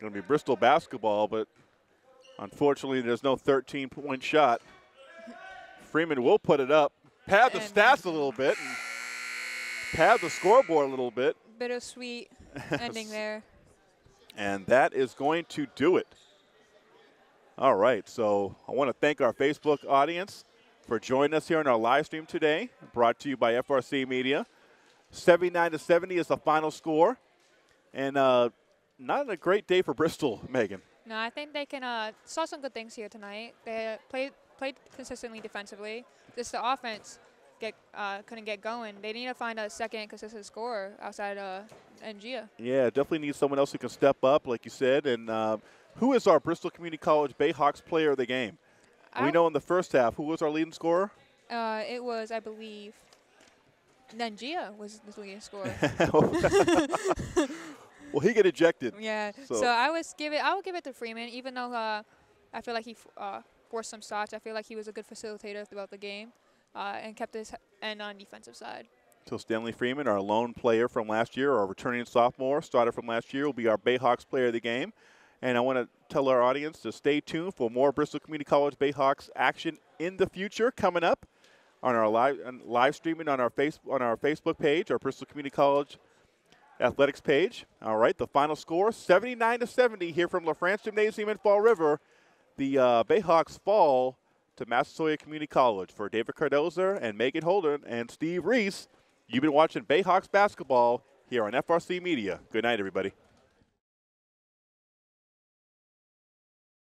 Going to be Bristol basketball, but unfortunately, there's no 13-point shot. Freeman will put it up, pad the stats a little bit, and pad the scoreboard a little bit. Bittersweet [laughs] ending there. And that is going to do it. All right, so I want to thank our Facebook audience for joining us here on our live stream today, brought to you by FRC Media. 79 to 70 is the final score. And uh, not a great day for Bristol, [laughs] Megan. No, I think they can uh, saw some good things here tonight. They played played consistently defensively. Just the offense get uh, couldn't get going. They need to find a second consistent scorer outside uh, Ngia. Yeah, definitely need someone else who can step up, like you said. And uh, who is our Bristol Community College Bayhawks player of the game? I we know in the first half who was our leading scorer. Uh, it was, I believe, Ngia was the leading scorer. [laughs] [laughs] Well, he get ejected. Yeah. So, so I was give it. I would give it to Freeman, even though uh, I feel like he uh, forced some shots. I feel like he was a good facilitator throughout the game, uh, and kept his end on defensive side. So Stanley Freeman, our lone player from last year, our returning sophomore, starter from last year, will be our Bayhawks player of the game. And I want to tell our audience to stay tuned for more Bristol Community College Bayhawks action in the future coming up on our live live streaming on our face on our Facebook page, our Bristol Community College athletics page. All right, the final score 79 to 70 here from LaFrance Gymnasium in Fall River. The uh, Bayhawks fall to Massasoit Community College. For David Cardoza and Megan Holden and Steve Reese, you've been watching Bayhawks basketball here on FRC Media. Good night, everybody.